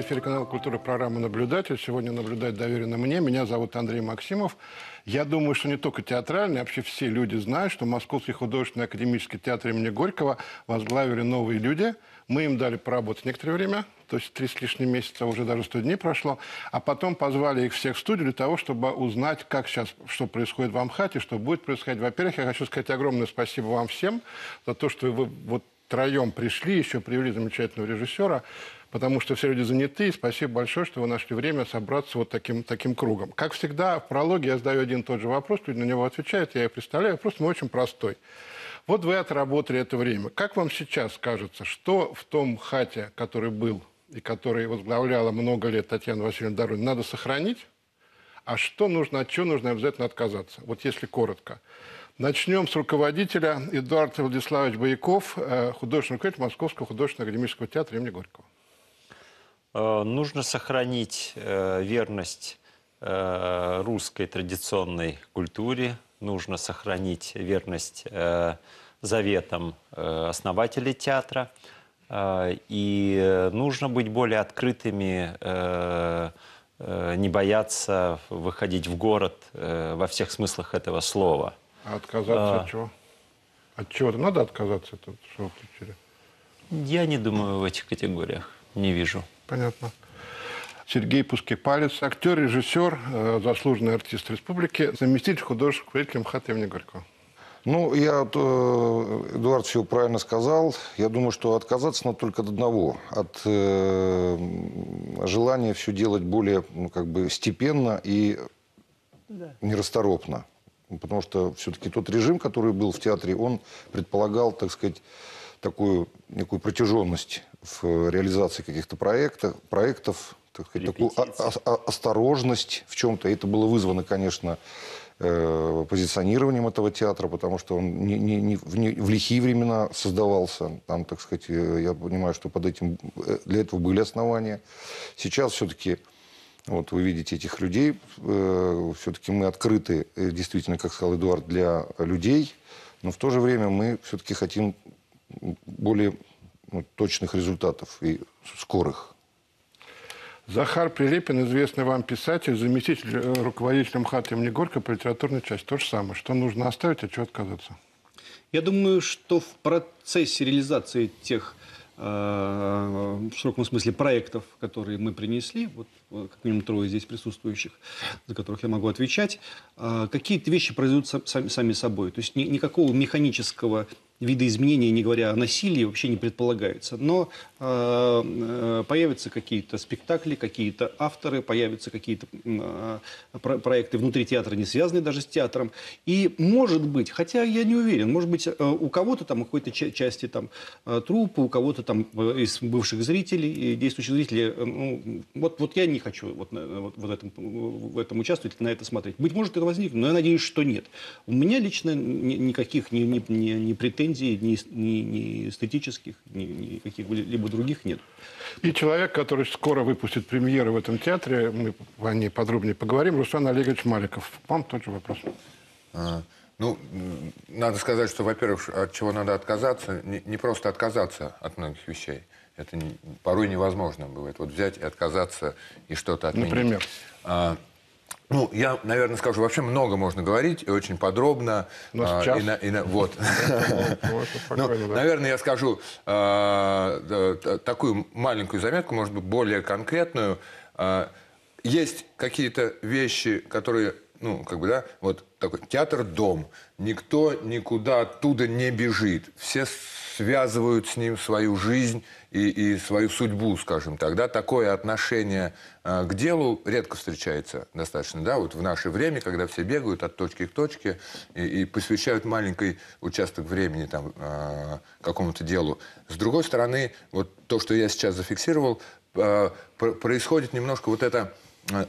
Здравствуйте, эфир канала «Культура» программа «Наблюдатель». Сегодня наблюдать доверено мне. Меня зовут Андрей Максимов. Я думаю, что не только театральные, вообще все люди знают, что Московский художественный академический театр имени Горького возглавили новые люди. Мы им дали поработать некоторое время, то есть три с лишним месяца, уже даже 100 дней прошло. А потом позвали их всех в студию для того, чтобы узнать, как сейчас, что происходит в Амхате, что будет происходить. Во-первых, я хочу сказать огромное спасибо вам всем за то, что вы вот троем пришли, еще привели замечательного режиссера потому что все люди заняты. И спасибо большое, что вы нашли время собраться вот таким, таким кругом. Как всегда, в прологе я задаю один и тот же вопрос, люди на него отвечают, я их представляю. Вопрос мой очень простой. Вот вы отработали это время. Как вам сейчас кажется, что в том хате, который был и который возглавляла много лет Татьяна Васильевна Доронина, надо сохранить? А что нужно, от чего нужно обязательно отказаться? Вот если коротко. Начнем с руководителя Эдуард Владиславович Бояков, э, художественный руководитель Московского художественного академического театра имени Горького. Э, нужно сохранить э, верность э, русской традиционной культуре, нужно сохранить верность заветам основателей театра, и нужно быть более открытыми, не бояться выходить в город во всех смыслах этого слова. А отказаться а... от чего? От чего-то надо отказаться, это что вы включили? Я не думаю в этих категориях, не вижу. Понятно. Сергей Пускипалец, актер, режиссер, э, заслуженный артист республики, заместитель художественного руководителя МХАТ имени Горького. Ну, я, э, Эдуард все правильно сказал. Я думаю, что отказаться надо только от одного. От э, желания все делать более ну, как бы степенно и да. нерасторопно. Потому что все-таки тот режим, который был в театре, он предполагал, так сказать, такую некую протяженность в реализации каких-то проектов, проектов так сказать, такую осторожность в чем-то. Это было вызвано, конечно, э, позиционированием этого театра, потому что он не, не, не, в, не, в лихие времена создавался. Там, так сказать, э, я понимаю, что под этим, э, для этого были основания. Сейчас все-таки вот вы видите этих людей. Все-таки мы открыты, действительно, как сказал Эдуард, для людей. Но в то же время мы все-таки хотим более ну, точных результатов и скорых. Захар Прилепин, известный вам писатель, заместитель э, руководителя МХАТ имени Горько по литературной части. То же самое. Что нужно оставить, от чего отказаться? Я думаю, что в процессе реализации тех Э, в широком смысле проектов, которые мы принесли, вот как минимум трое здесь присутствующих, за которых я могу отвечать, э, какие-то вещи произойдут сами, собой. То есть ни, никакого механического вида изменения, не говоря о насилии, вообще не предполагается. Но э, э появятся какие-то спектакли, какие-то авторы, появятся какие-то э, про проекты внутри театра, не связанные даже с театром. И может быть, хотя я не уверен, может быть, э, у кого-то там, у какой-то части там э, трупа, у кого-то там из бывших зрителей, действующих зрителей, ну, вот, вот я не хочу вот, вот, вот этом, в этом участвовать, на это смотреть. Быть может, это возникнет, но я надеюсь, что нет. У меня лично никаких ни, ни, ни, ни претензий претензий ни, ни, ни эстетических, ни, ни каких-либо других нет. И человек, который скоро выпустит премьеры в этом театре, мы о ней подробнее поговорим, Руслан Олегович Маликов. Вам тот же вопрос. А, ну, надо сказать, что, во-первых, от чего надо отказаться, не, не просто отказаться от многих вещей. Это не, порой невозможно бывает. Вот взять и отказаться и что-то отменить. Например? А, ну, я, наверное, скажу, вообще много можно говорить, и очень подробно. Ну, а, и на, и на, вот. ну, наверное, я скажу а, такую маленькую заметку, может быть, более конкретную. А, есть какие-то вещи, которые, ну, как бы, да, вот такой театр-дом. Никто никуда оттуда не бежит. Все связывают с ним свою жизнь и, и свою судьбу, скажем так. Да? Такое отношение э, к делу редко встречается достаточно. Да? Вот в наше время, когда все бегают от точки к точке и, и посвящают маленький участок времени там, э, какому-то делу. С другой стороны, вот то, что я сейчас зафиксировал, э, происходит немножко вот эта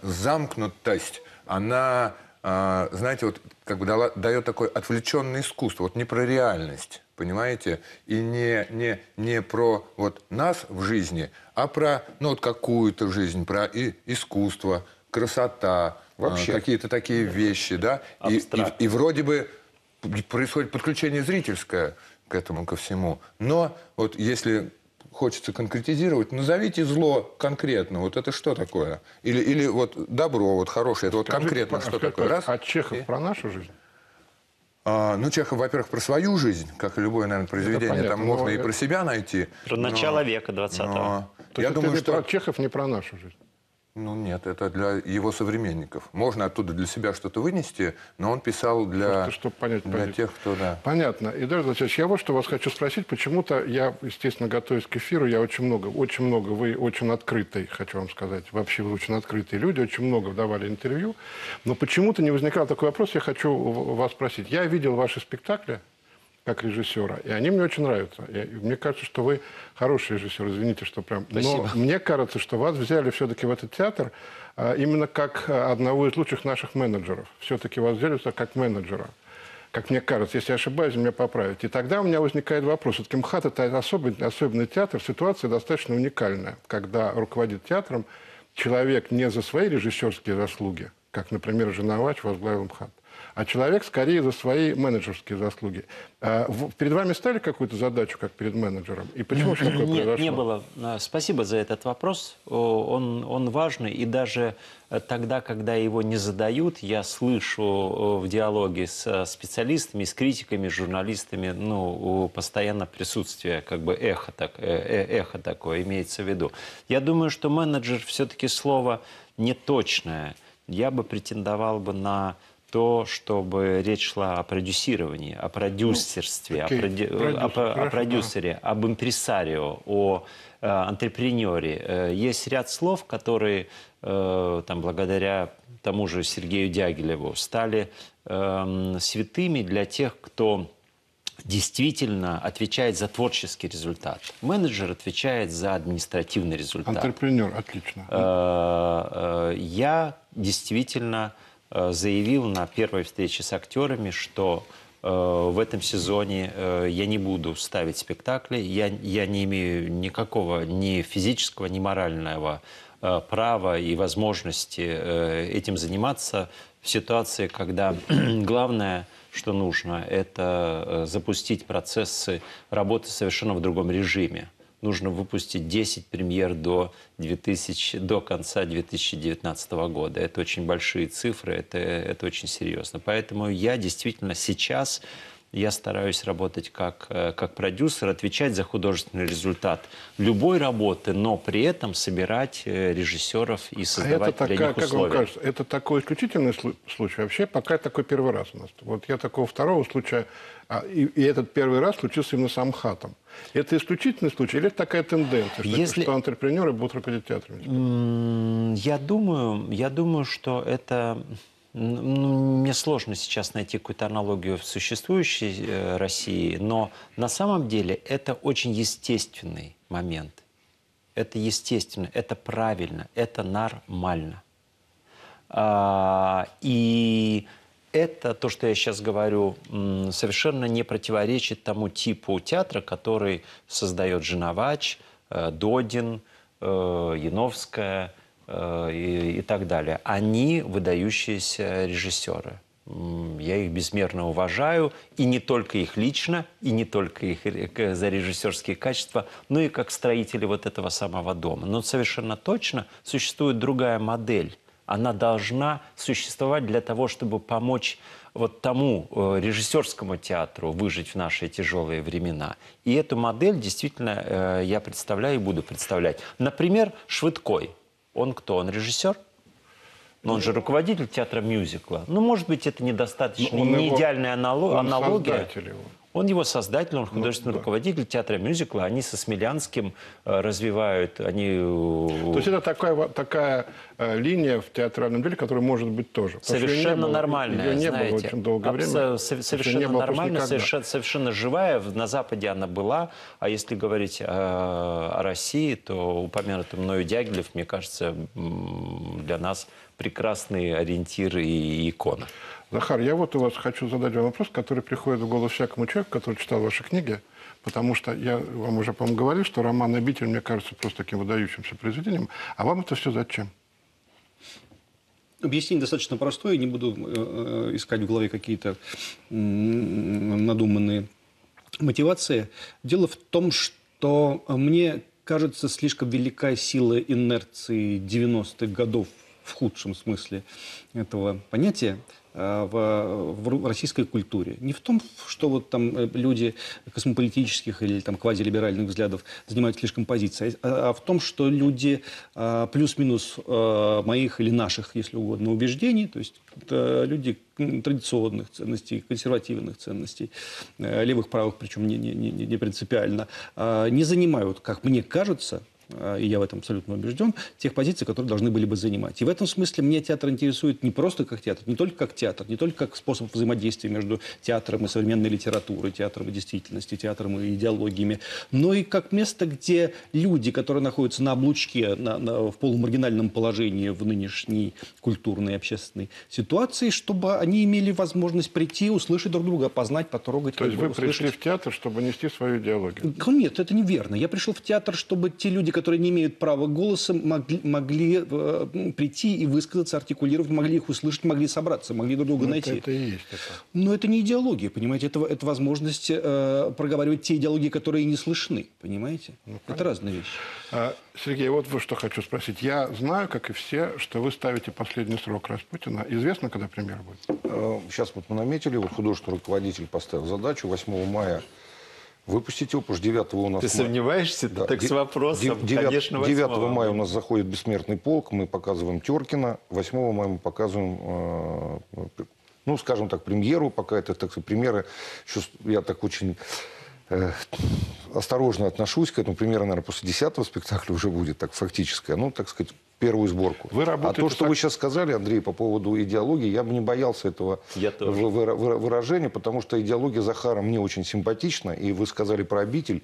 замкнутость, она знаете, вот как бы дала, дает такое отвлеченное искусство, вот не про реальность, понимаете, и не, не, не про вот нас в жизни, а про ну, вот какую-то жизнь, про и, искусство, красота, а, Вообще. какие-то такие вещи, да, и, и, и вроде бы происходит подключение зрительское к этому, ко всему, но вот если хочется конкретизировать. Назовите зло конкретно. Вот это что такое? Или, или вот добро, вот хорошее. Это вот Скажите, конкретно что такое? Раз. А Чехов про нашу жизнь? А, ну, Чехов, во-первых, про свою жизнь, как и любое, наверное, произведение. понятно, Там можно но и это- про себя найти. Про но- начало века 20-го. но То Я думаю, это что... про Чехов не про нашу жизнь. Ну нет, это для его современников. Можно оттуда для себя что-то вынести, но он писал для, Просто чтобы понять для позицию. тех, кто, да. Понятно. И даже, Владимир я вот что вас хочу спросить. Почему-то я, естественно, готовясь к эфиру, я очень много, очень много, вы очень открытый, хочу вам сказать. Вообще вы очень открытые люди, очень много давали интервью. Но почему-то не возникал такой вопрос, я хочу вас спросить. Я видел ваши спектакли как режиссера, и они мне очень нравятся. И мне кажется, что вы хороший режиссер, извините, что прям... Спасибо. Но мне кажется, что вас взяли все-таки в этот театр а, именно как а, одного из лучших наших менеджеров. Все-таки вас взяли как менеджера как мне кажется, если я ошибаюсь, меня поправить. И тогда у меня возникает вопрос. Все-таки МХАТ – это особенный, особенный театр, ситуация достаточно уникальная, когда руководит театром человек не за свои режиссерские заслуги, как, например, Женовач возглавил МХАТ, а человек скорее за свои менеджерские заслуги. А, Перед вами ставили какую-то задачу, как перед менеджером? И почему же такое Нет, произошло? не было. А, Спасибо за этот вопрос. Он, он важный. И даже э, тогда, когда его не задают, я слышу в диалоге с э, специалистами, с критиками, с журналистами, ну, постоянно присутствие, как бы эхо, так, э, э, эхо такое имеется в виду. Я думаю, что менеджер все-таки слово неточное. Я бы претендовал бы на то, чтобы речь шла о продюсировании, о продюсерстве, о окей, проди- продюсер, о- о да. продюсере, об импресарио, о э, антрепренере. Э, Есть ряд слов, которые э, там, благодаря тому же Сергею Дягилеву стали эм, святыми для тех, кто действительно отвечает за творческий результат. Менеджер отвечает за административный результат. Антрепренер, отлично. Э, э, Я действительно э, заявил на первой встрече с актерами, что э, в этом сезоне э, я не буду ставить спектакли, я, я не имею никакого ни физического, ни морального э, права и возможности э, этим заниматься. В ситуации, когда главное, что нужно, это э, запустить процессы работы совершенно в другом режиме нужно выпустить 10 премьер до, 2000, до конца 2019 года. Это очень большие цифры, это, это очень серьезно. Поэтому я действительно сейчас я стараюсь работать как, э, как продюсер, отвечать за художественный результат любой работы, но при этом собирать э, режиссеров и А это создавать для такая, них как вам условия. кажется, это такой исключительный слу- случай? Вообще, пока такой первый раз у нас. Вот я такого второго случая, а, и, и этот первый раз случился именно с Амхатом. Это исключительный случай или это такая тенденция, что, Если- что антрепренеры будут руководить театрами? Я думаю, я думаю, что это... ну, Мне сложно сейчас найти какую-то аналогию в существующей э, России, но на самом деле это очень естественный момент. Это естественно, это правильно, это нормально. А, И это, то, что я сейчас говорю, совершенно не противоречит тому типу театра, который создает Женовач, э, Додин, э, Яновская и, и так далее. Они выдающиеся режиссеры. Я их безмерно уважаю, и не только их лично, и не только их за режиссерские качества, но и как строители вот этого самого дома. Но совершенно точно существует другая модель она должна существовать для того, чтобы помочь вот тому э, режиссерскому театру выжить в наши тяжелые времена. И эту модель действительно э, я представляю и буду представлять. Например, Швыдкой. Он кто? Он режиссер? Но он же руководитель театра мюзикла. Ну, может быть, это недостаточно, Ну, не его- идеальная анало- он аналогия. создатель его. Он его создатель, он художественный да. руководитель театра мюзикла. Они со Смелянским э, развивают, они... э, То есть это такая, такая э, линия в театральном деле, которая может быть тоже. Совершенно нормальная, Её не знаете. было очень долгое время. Совершенно никогда. совершенно, совершенно живая. На Западе она была. А если говорить э, о России, то упомянутый мною Дягилев, мне кажется, для нас прекрасный ориентир и икона. Захар, я вот у вас хочу задать вам вопрос, который приходит в голову всякому человеку, который читал ваши книги, потому что я вам уже, по-моему, говорил, что роман «Обитель» мне кажется просто таким выдающимся произведением. А вам это все зачем? Объяснение достаточно простое, не буду э, э, искать в голове какие-то надуманные мотивации. Дело в том, что то мне кажется, слишком велика сила инерции 90-х годов в худшем смысле этого понятия. Э, в, в российской культуре. Не в том, что вот там э, люди космополитических или там квазилиберальных взглядов занимают слишком позиции, а, а в том, что люди э, плюс-минус моих или наших, если угодно, убеждений, то есть люди традиционных ценностей, консервативных ценностей, левых, правых, причем не, не, не, принципиально, не занимают, как мне кажется, а, и я в этом абсолютно убежден, тех позиций, которые должны были бы занимать. И в этом смысле мне театр интересует не просто как театр, не только как театр, не только как способ взаимодействия между театром и современной литературой, театром и действительностью, театром и идеологиями, но и как место, где люди, которые находятся на облучке, на, на, в полумаргинальном положении в нынешней культурной и общественной ситуации, чтобы они имели возможность прийти, услышать друг друга, познать, потрогать. То есть вы услышать. пришли в театр, чтобы нести свою идеологию? Нет, это неверно. Я пришел в театр, чтобы те люди, которые не имеют права голоса, могли, могли э, прийти и высказаться, артикулировать, могли их услышать, могли собраться, могли друг друга ну, найти. Это, это и есть это. Но это не идеология, понимаете? Это, это возможность э, проговаривать те идеологии, которые не слышны, понимаете? Ну, это разные вещи. А, Сергей, вот вы что хочу спросить. Я знаю, как и все, что вы ставите последний срок Распутина. Известно, когда премьера будет? Сейчас э, вот мы наметили, вот художественный руководитель поставил задачу 8 мая Выпустить что 9 у нас... Ты сомневаешься? Да. Так с вопросом, 9, конечно, 8 9 мая у нас заходит «Бессмертный полк», мы показываем Теркина, 8 мая мы показываем, э, ну, скажем так, премьеру, пока это, так сказать, премьера, еще, я так очень э, осторожно отношусь к этому, премьера, наверное, после 10 спектакля уже будет, так, фактическая, ну, так сказать, первую сборку. Вы а то, что так... вы сейчас сказали, Андрей, по поводу идеологии, я бы не боялся этого выражения, потому что идеология Захара мне очень симпатична, и вы сказали про обитель,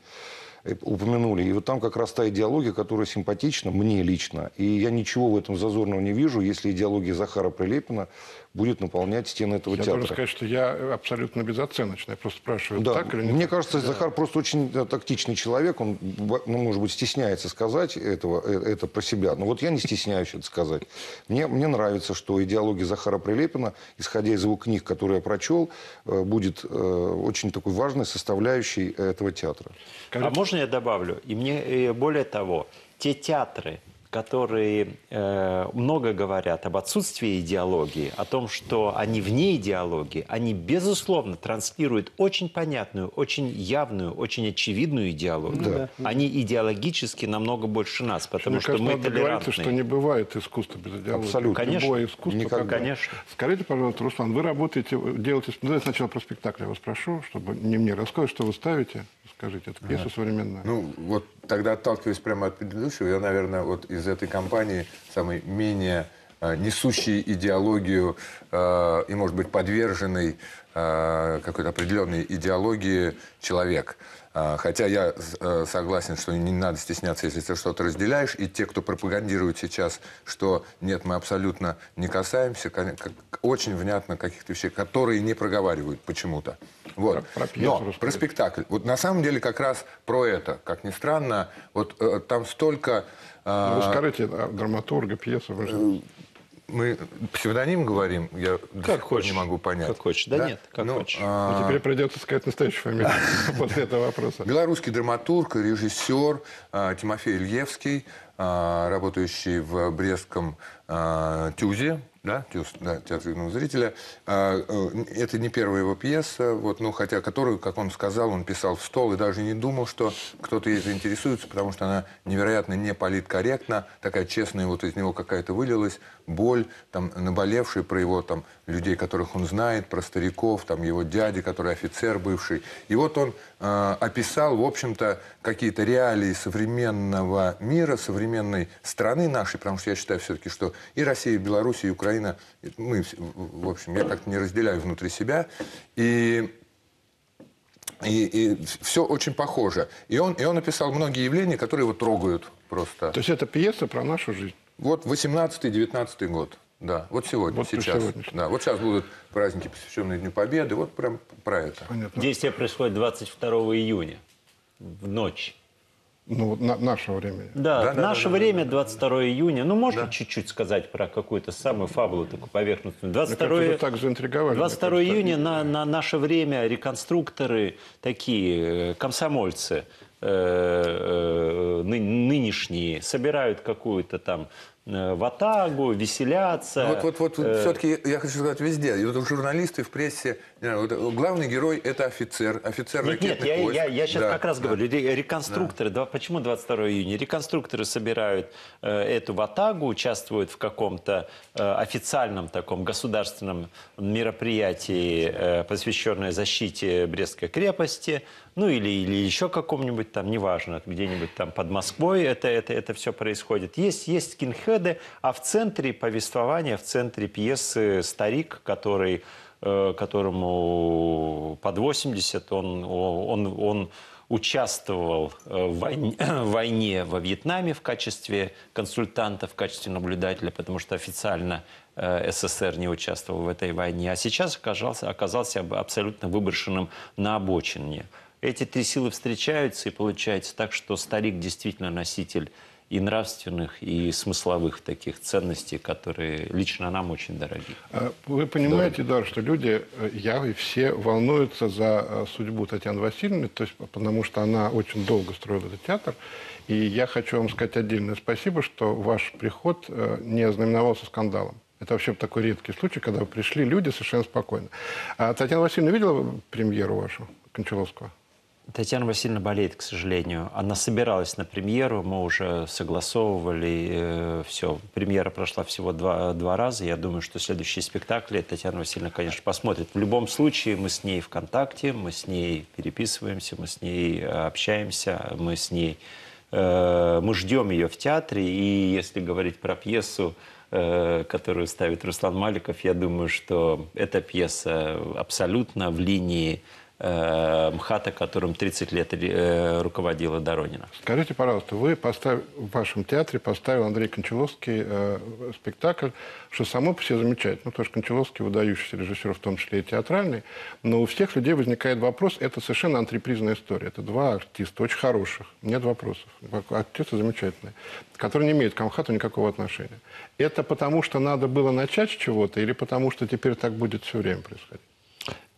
э, упомянули. И вот там как раз та идеология, которая симпатична мне лично. И я ничего в этом зазорного не вижу, если идеология Захара Прилепина будет наполнять стены этого я театра. Я должен сказать, что я абсолютно безоценочный. Я просто спрашиваю, да. так или нет? Мне кажется, да. Захар просто очень да, тактичный человек. Он, ну, может быть, стесняется сказать этого, э, это про себя. Но вот я не стесняюсь это сказать. Мне, мне нравится, что идеология Захара Прилепина, исходя из его книг, которые я прочел, э, будет э, очень такой важной составляющей этого театра. А можно я добавлю? И мне более того, те театры, которые э, много говорят об отсутствии идеологии, о том, что они вне идеологии, они, безусловно, транслируют очень понятную, очень явную, очень очевидную идеологию. Да. Они идеологически намного больше нас, потому Мне что кажется, мы толерантны. что не бывает искусства без идеологии. Абсолютно. Конечно. Любое искусство. Никогда. Конечно. Скажите, пожалуйста, Руслан, вы работаете, делаете... Ну, давайте сначала про спектакль я вас прошу, чтобы не мне рассказать, что вы ставите. Скажите, это пьеса ага. современная. Ну, вот тогда отталкиваясь прямо от предыдущего, я, наверное, вот из этой компании самый менее э, несущий идеологию э, и, может быть, подверженный э, какой-то определенной идеологии человек. А, хотя я э, согласен, что не надо стесняться, если ты что-то разделяешь. И те, кто пропагандирует сейчас, что нет, мы абсолютно не касаемся, очень внятно каких-то вещей, которые не проговаривают почему-то. Вот. Про, про Но про спектакль. Вот на самом деле как раз про это, как ни странно, вот э, там столько... Э, ну, вы скажите, драматурга, пьеса, вы же мы псевдоним говорим, я как пор не могу понять. Как хочешь, да, да? нет, как ну, хочешь. А... Ну, теперь придется сказать настоящую фамилию после этого вопроса. Белорусский драматург, режиссер а, Тимофей Ильевский, а, работающий в Брестском ТЮЗе, да, да, театр юного зрителя. А, э, это не первая его пьеса, вот, ну, хотя которую, как он сказал, он писал в стол и даже не думал, что кто-то ей заинтересуется, потому что она невероятно не политкорректна, такая честная, вот из него какая-то вылилась боль, там, наболевшая про его там, людей, которых он знает, про стариков, там, его дяди, который офицер бывший. И вот он э, описал, в общем-то, какие-то реалии современного мира, современной страны нашей, потому что я считаю все-таки, что и Россия, и Беларусь, и Украина, мы, в общем, я как-то не разделяю внутри себя. И и, и все очень похоже. И он, и он описал многие явления, которые его трогают просто. То есть это пьеса про нашу жизнь? Вот 18-19 год. Да, вот сегодня, вот сейчас. Да, вот сейчас будут праздники, посвященные Дню Победы. Вот прям про это. Понятно. Действие происходит 22 июня, в ночь. Ну, вот на, нашего времени. Да, да, да наше да, время, да, 22 июня. Ну, можно да. чуть-чуть сказать про какую-то самую фабулу, такую поверхностную. 22, кажется, так заинтриговали. 22 июня на, на наше время реконструкторы, такие э, комсомольцы, э, ны- нынешние собирают какую-то там э, ватагу, веселятся. Ну, Вот, вот, вот Э, все-таки я хочу сказать везде. И вот журналисты в прессе, вот главный герой это офицер, офицер Нет, нет, ракетных я, войск. я, я сейчас Да, как раз да. говорю, ре- реконструкторы, да, почему 22 июня? Реконструкторы собирают э, эту ватагу, участвуют в каком-то э, официальном таком государственном мероприятии, э, посвященное защите Брестской крепости, ну или, или еще каком-нибудь там, неважно, где-нибудь там под Москвой это, это, это все происходит. Есть, есть скинхеды, а в центре повествования, в центре пьесы старик, который э, которому под 80, он, он, он участвовал э, в войне, во Вьетнаме в качестве консультанта, в качестве наблюдателя, потому что официально э, СССР не участвовал в этой войне, а сейчас оказался, оказался аб- абсолютно выброшенным на обочине. Эти три силы встречаются, и получается так, что старик действительно носитель и нравственных, и смысловых таких ценностей, которые лично нам очень дороги. А Вы понимаете, да, что люди, э, я и все волнуются за э, судьбу Татьяны Васильевны, то есть, потому что она очень долго строила этот театр. И я хочу вам сказать отдельное спасибо, что ваш приход э, не ознаменовался скандалом. Это вообще такой редкий случай, когда пришли люди совершенно спокойно. А Татьяна Васильевна видела премьеру вашу, Кончаловского? Татьяна Васильевна болеет, к сожалению. Она собиралась на премьеру, мы уже согласовывали все. Премьера прошла всего два, два раза. Я думаю, что следующие спектакли Татьяна Васильевна, конечно, посмотрит. В любом случае мы с ней в контакте, мы с ней переписываемся, мы с ней э, общаемся, мы с ней... э, мы ждем ее в театре. И если говорить про пьесу, э, которую ставит Руслан Маликов, я думаю, что эта пьеса абсолютно в линии э, МХАТа, которым 30 лет э, руководила Доронина. Скажите, пожалуйста, вы поставили, в вашем театре поставил Андрей Кончаловский э, спектакль, что само по себе замечательно, ну, потому что Кончаловский выдающийся режиссер, в том числе и театральный, но у всех людей возникает вопрос, это совершенно антрепризная история. Это два артиста, очень хороших, нет вопросов. Артисты замечательные, которые не имеют к Амхату никакого отношения. Это потому, что надо было начать с чего-то, или потому, что теперь так будет все время происходить?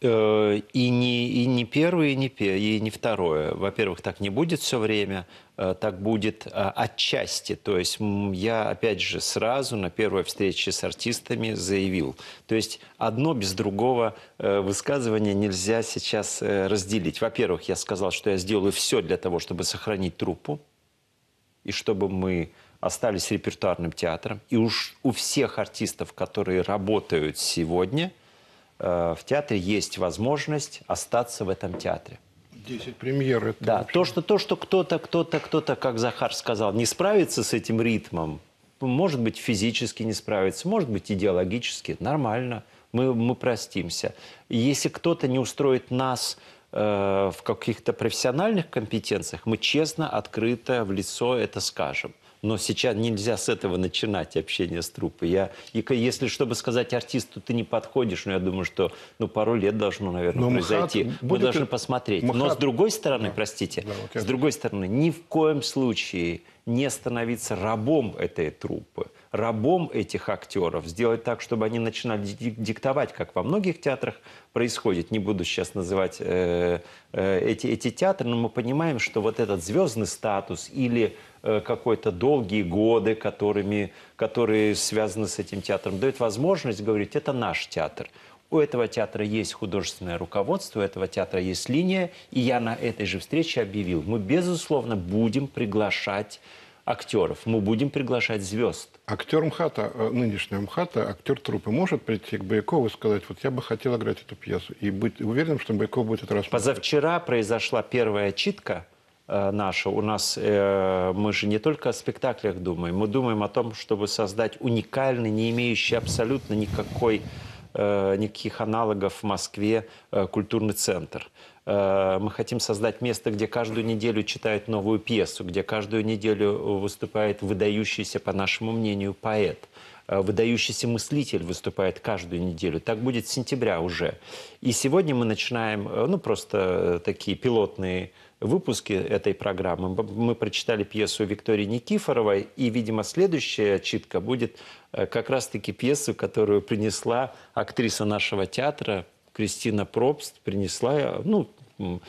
Э, И не, и не первое, и не, и не второе. Во-первых, так не будет все время, э, так будет э, отчасти. То есть я, опять же, сразу на первой встрече с артистами заявил. То есть одно без другого высказывания нельзя сейчас разделить. Во-первых, я сказал, что я сделаю все для того, чтобы сохранить труппу, и чтобы мы остались репертуарным театром. И уж у всех артистов, которые работают сегодня, э, в театре есть возможность остаться в этом театре. 10 премьер. Это Да, вообще- то, что, то, что кто-то, кто-то, кто-то, как Захар сказал, не справится с этим ритмом, может быть, физически не справится, может быть, идеологически, нормально, мы, мы простимся. Если кто-то не устроит нас э, в каких-то профессиональных компетенциях, мы честно, открыто, в лицо это скажем. Но сейчас нельзя с этого начинать общение с труппой. Я, и если, чтобы сказать артисту, ты не подходишь, ну, я думаю, что ну, пару лет должно, наверное, Но произойти. Мы будет должны это- посмотреть. Но МХАТ с другой стороны, простите, Да, вот я- с другой стороны, ни в коем случае не становиться рабом этой труппы, рабом этих актеров, сделать так, чтобы они начинали ди- диктовать, как во многих театрах происходит. Не буду сейчас называть э, э, эти, эти театры, но мы понимаем, что вот этот звездный статус или какой-то долгие годы, которыми, которые связаны с этим театром, дают возможность говорить, это наш театр. У этого театра есть художественное руководство, у этого театра есть линия, и я на этой же встрече объявил, мы, безусловно, будем приглашать актеров, мы будем приглашать звезд. Актер МХАТа, э, нынешний МХАТа, актер труппы, может прийти к Байкову и сказать, вот я бы хотел играть эту пьесу, и быть уверенным, что Байков будет это рассматривать? Позавчера произошла первая читка э, наша. У нас э, мы же не только о спектаклях думаем, мы думаем о том, чтобы создать уникальный, не имеющий абсолютно никакой э, никаких аналогов в Москве э, культурный центр. Э, Мы хотим создать место, где каждую неделю читают новую пьесу, где каждую неделю выступает выдающийся, по нашему мнению, поэт э, выдающийся мыслитель выступает каждую неделю. Так будет с сентября уже. И сегодня мы начинаем, э, ну, просто э, такие пилотные выпуски этой программы. Мы прочитали пьесу Виктории Никифоровой, и, видимо, следующая читка будет э, как раз-таки пьесу, которую принесла актриса нашего театра Кристина Пробст, принесла, э, ну,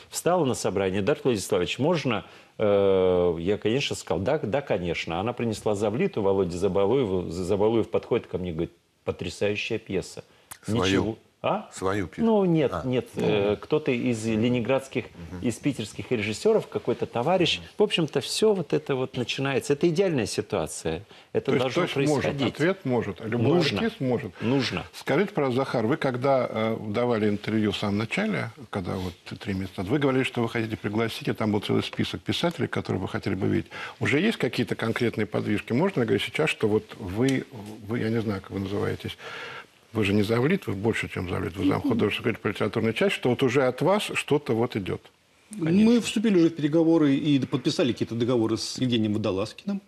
встала на собрание. Дарт Владиславович, можно Э, Я, конечно, сказал, да, да, конечно. Она принесла Завлиту, Володя Забалуев, Забалуев подходит ко мне и говорит, потрясающая пьеса. Свою? А? Свою пьесу? Ну, нет, нет. э, Кто-то из ленинградских, из питерских режиссеров, какой-то товарищ. В общем-то, все вот это вот начинается. Это идеальная ситуация. Это То есть, должно то есть может, происходить. ответ может. Любой Нужно. артист может. Нужно. Скажите, про Захар, вы когда э, давали интервью в самом начале, когда вот три месяца, вы говорили, что вы хотите пригласить, и там был целый список писателей, которые вы хотели бы видеть. Уже есть какие-то конкретные подвижки? Можно ли говорить сейчас, что вот вы, вы, я не знаю, как вы называетесь, вы же не завлит, вы больше, чем завлит, вы зам художественной по литературной части, что вот уже от вас что-то вот идет. Мы вступили уже в переговоры и подписали какие-то договоры с Евгением Водолазкиным,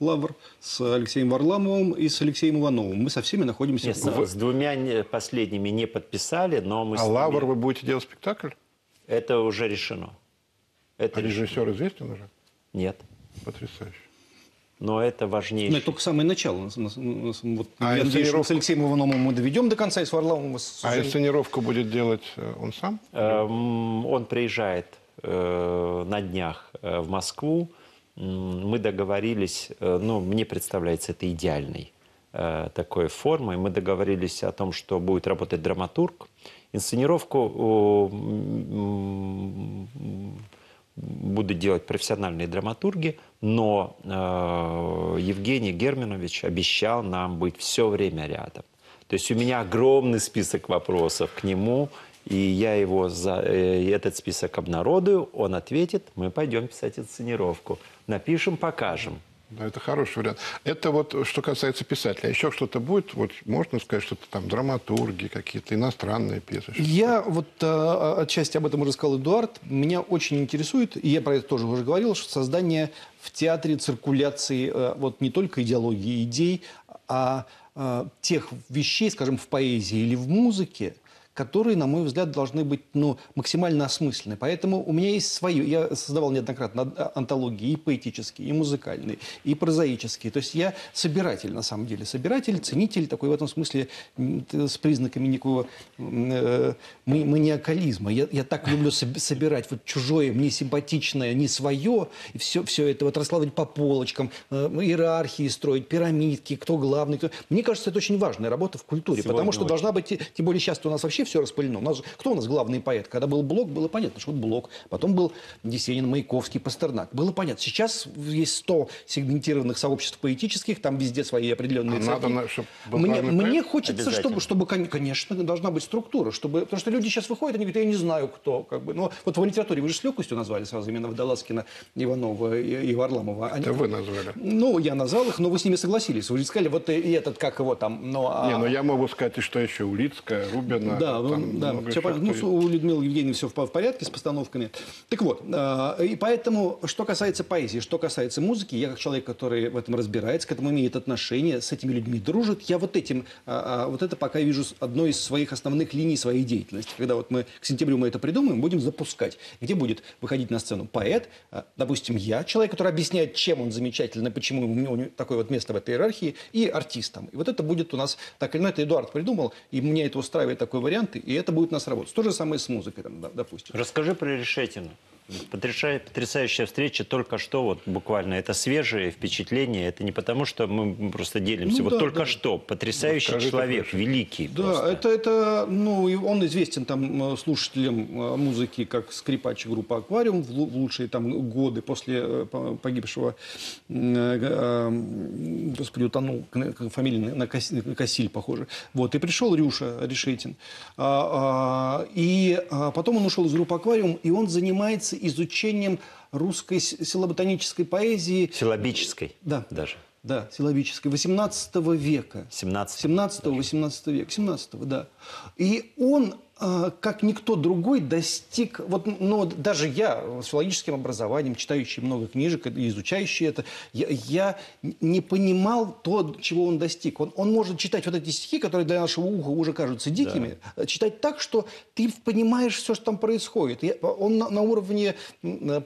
Лавр, с Алексеем Варламовым и с Алексеем Ивановым. Мы со всеми находимся... Нет, с, с двумя последними не подписали, но мы с А ними- Лавр вы будете делать спектакль? Это уже решено. Это А решено. режиссер известен уже? Нет. Потрясающе. Но это важнейшее. Ну, это только самое начало. Вот, А я надеюсь, что с Алексеем Ивановым мы доведем до конца, и с Варламовым... с А инсценировку будет делать э, он сам? Эм, Он приезжает э, на днях э, в Москву. Мы договорились, э, ну, мне представляется это идеальной э, такой формой. Мы договорились о том, что будет работать драматург. Инсценировку будут делать профессиональные драматурги, но э, Евгений Германович обещал нам быть все время рядом. То есть у меня огромный список вопросов к нему, и я его за э, этот список обнародую, он ответит, мы пойдем писать инсценировку. Напишем, покажем. Да, это хороший вариант. Это вот что касается писателя. А еще что-то будет? Вот можно сказать, что-то там драматурги, какие-то иностранные пьесы? Я вот э, отчасти об этом уже сказал Эдуард. Меня очень интересует, и я про это тоже уже говорил, что создание в театре циркуляции э, вот не только идеологии, идей, а э, тех вещей, скажем, в поэзии или в музыке, которые, на мой взгляд, должны быть ну, максимально осмысленны. Поэтому у меня есть свои... Я создавал неоднократно ан- антологии и поэтические, и музыкальные, и прозаические. То есть я собиратель, на самом деле. Собиратель, ценитель, такой в этом смысле с признаками некого м, э, ма- маниакализма. Я, я так люблю соб- собирать вот чужое, мне симпатичное, не свое, и все, все это вот раскладывать по полочкам, э, иерархии строить, пирамидки, кто главный, кто... Мне кажется, это очень важная работа в культуре, Сегодня потому что очень. должна быть, тем более сейчас у нас вообще все распылено. У нас, кто у нас главный поэт? Когда был Блок, было понятно, что вот Блок. Потом был Есенин, Маяковский, Пастернак. Было понятно. Сейчас есть 100 сегментированных сообществ поэтических, там везде свои определенные А надо, цехи. на- чтоб был мне, мне хочется, чтобы, чтобы, кон- конечно, должна быть структура. Чтобы, потому что люди сейчас выходят, они говорят, я не знаю, кто. Как бы. Но вот в литературе вы же с легкостью назвали сразу именно Водолазкина, Иванова и, и Варламова. Они- Это вы назвали. Ну, я назвал их, но вы с ними согласились. Вы же сказали, вот и этот, как его там. Ну, а- Не, но я могу сказать, и что еще Улицкая, Рубина. да, там ну, да, еще, понятно. кто Ну, у Людмилы Евгеньевны все в, в порядке с постановками. Так вот, э, и поэтому, что касается поэзии, что касается музыки, я как человек, который в этом разбирается, к этому имеет отношение, с этими людьми дружит, я вот этим, а, а, вот это пока вижу одной из своих основных линий своей деятельности. Когда вот мы к сентябрю мы это придумаем, будем запускать. Где будет выходить на сцену поэт, а, допустим, я, человек, который объясняет, чем он замечательный, почему у него такое вот место в этой иерархии, и артистом. И вот это будет у нас, так или иначе, это Эдуард придумал, и меня это устраивает такой вариант, и это будет нас работать. То же самое с музыкой, там, допустим. Расскажи про Решетину. Потрясая- Потрясающая встреча только что, вот буквально, это свежее впечатление. Это не потому, что мы просто делимся. Ну вот да, только да. что. Потрясающий Расскажите человек, больше. великий. Да, просто. это, это, ну, и он известен там э, слушателям э, музыки как скрипач группы «Аквариум» в лу- в лучшие там годы после э, по- погибшего, господи, утонул, фамилия на, Косиль похоже. Вот, и пришел Рюша Решетин. А, а, и а, потом он ушел из группы «Аквариум», и он занимается изучением русской силоботанической поэзии. Силабической Да. даже. Да, силабической, 18 века. 17 17-18 век, 17 да. И он, как никто другой, достиг, вот, ну, вот даже я с филологическим образованием, читающий много книжек и изучающий это, я, я не понимал то, чего он достиг. Он, он может читать вот эти стихи, которые для нашего уха уже кажутся дикими, э, читать так, что ты понимаешь все, что там происходит. И он на, на уровне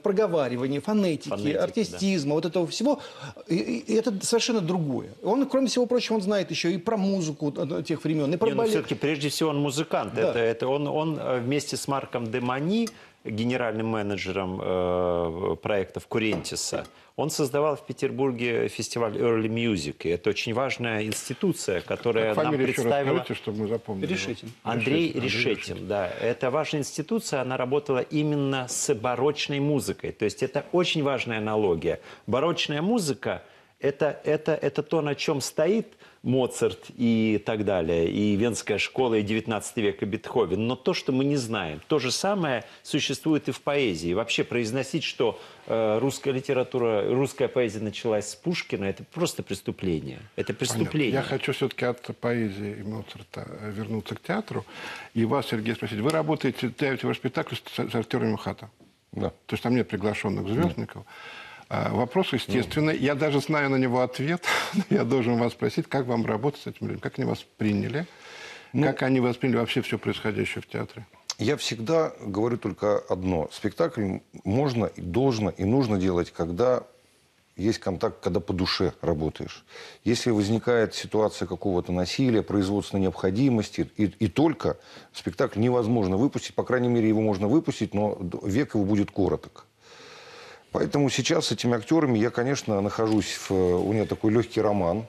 проговаривания, фонетики, Фонетики, артистизма, вот этого всего, и, и это совершенно другое. Он, кроме всего прочего, он знает еще и про музыку э, тех времен, и про Не, ну, балет. все-таки прежде всего он музыкант. Да. Это, это Он, он вместе с Марком Демани, генеральным менеджером э, проектов Курентиса, он создавал в Петербурге фестиваль Early Music. И это очень важная институция, которая нам еще раз представила... скажите, чтобы мы запомнили. Решетин. Андрей Решетин, Андрей Решетин, да. Это важная институция, она работала именно с барочной музыкой. То есть это очень важная аналогия. Барочная музыка это, это, это то, на чем стоит Моцарт и так далее, и Венская школа, и 19 век, и Бетховен. Но то, что мы не знаем, то же самое существует и в поэзии. Вообще произносить, что э, русская литература, русская поэзия началась с Пушкина, это просто преступление. Это Понятно. преступление. Я хочу все-таки от поэзии и Моцарта э, вернуться к театру. И вас, Сергей, спросить. Вы работаете, ставите ваш спектакль с, с актерами ХАТа? Да. То есть там нет приглашенных звездников. А, Вопрос естественный. Я даже знаю на него ответ. но Я должен вас спросить, как вам работать с этими людьми? Как они вас приняли? Как они восприняли вообще все происходящее в театре? Я всегда говорю только одно. Спектакль можно, и должно и нужно делать, когда есть контакт, когда по душе работаешь. Если возникает ситуация какого-то насилия, производственной необходимости, и, и только спектакль невозможно выпустить, по крайней мере, его можно выпустить, но век его будет короток. Поэтому сейчас с этими актерами я, конечно, нахожусь в... У меня такой легкий роман,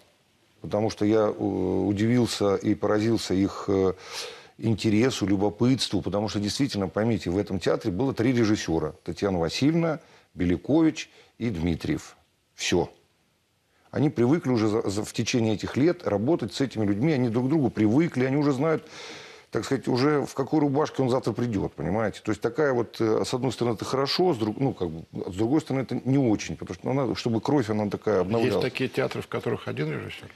потому что я э, удивился и поразился их э, интересу, любопытству, потому что действительно, поймите, в этом театре было три режиссера. Татьяна Васильевна, Белякович и Дмитриев. Все. Они привыкли уже за- за- в течение этих лет работать с этими людьми, они друг к другу привыкли, они уже знают, так сказать, уже в какой рубашке он завтра придет, понимаете? То есть такая вот, э, с одной стороны, это хорошо, с, друг, ну, как бы, с другой стороны, это не очень, потому что ну, надо, чтобы кровь, она такая Есть обновлялась. такие театры, в которых один режиссер?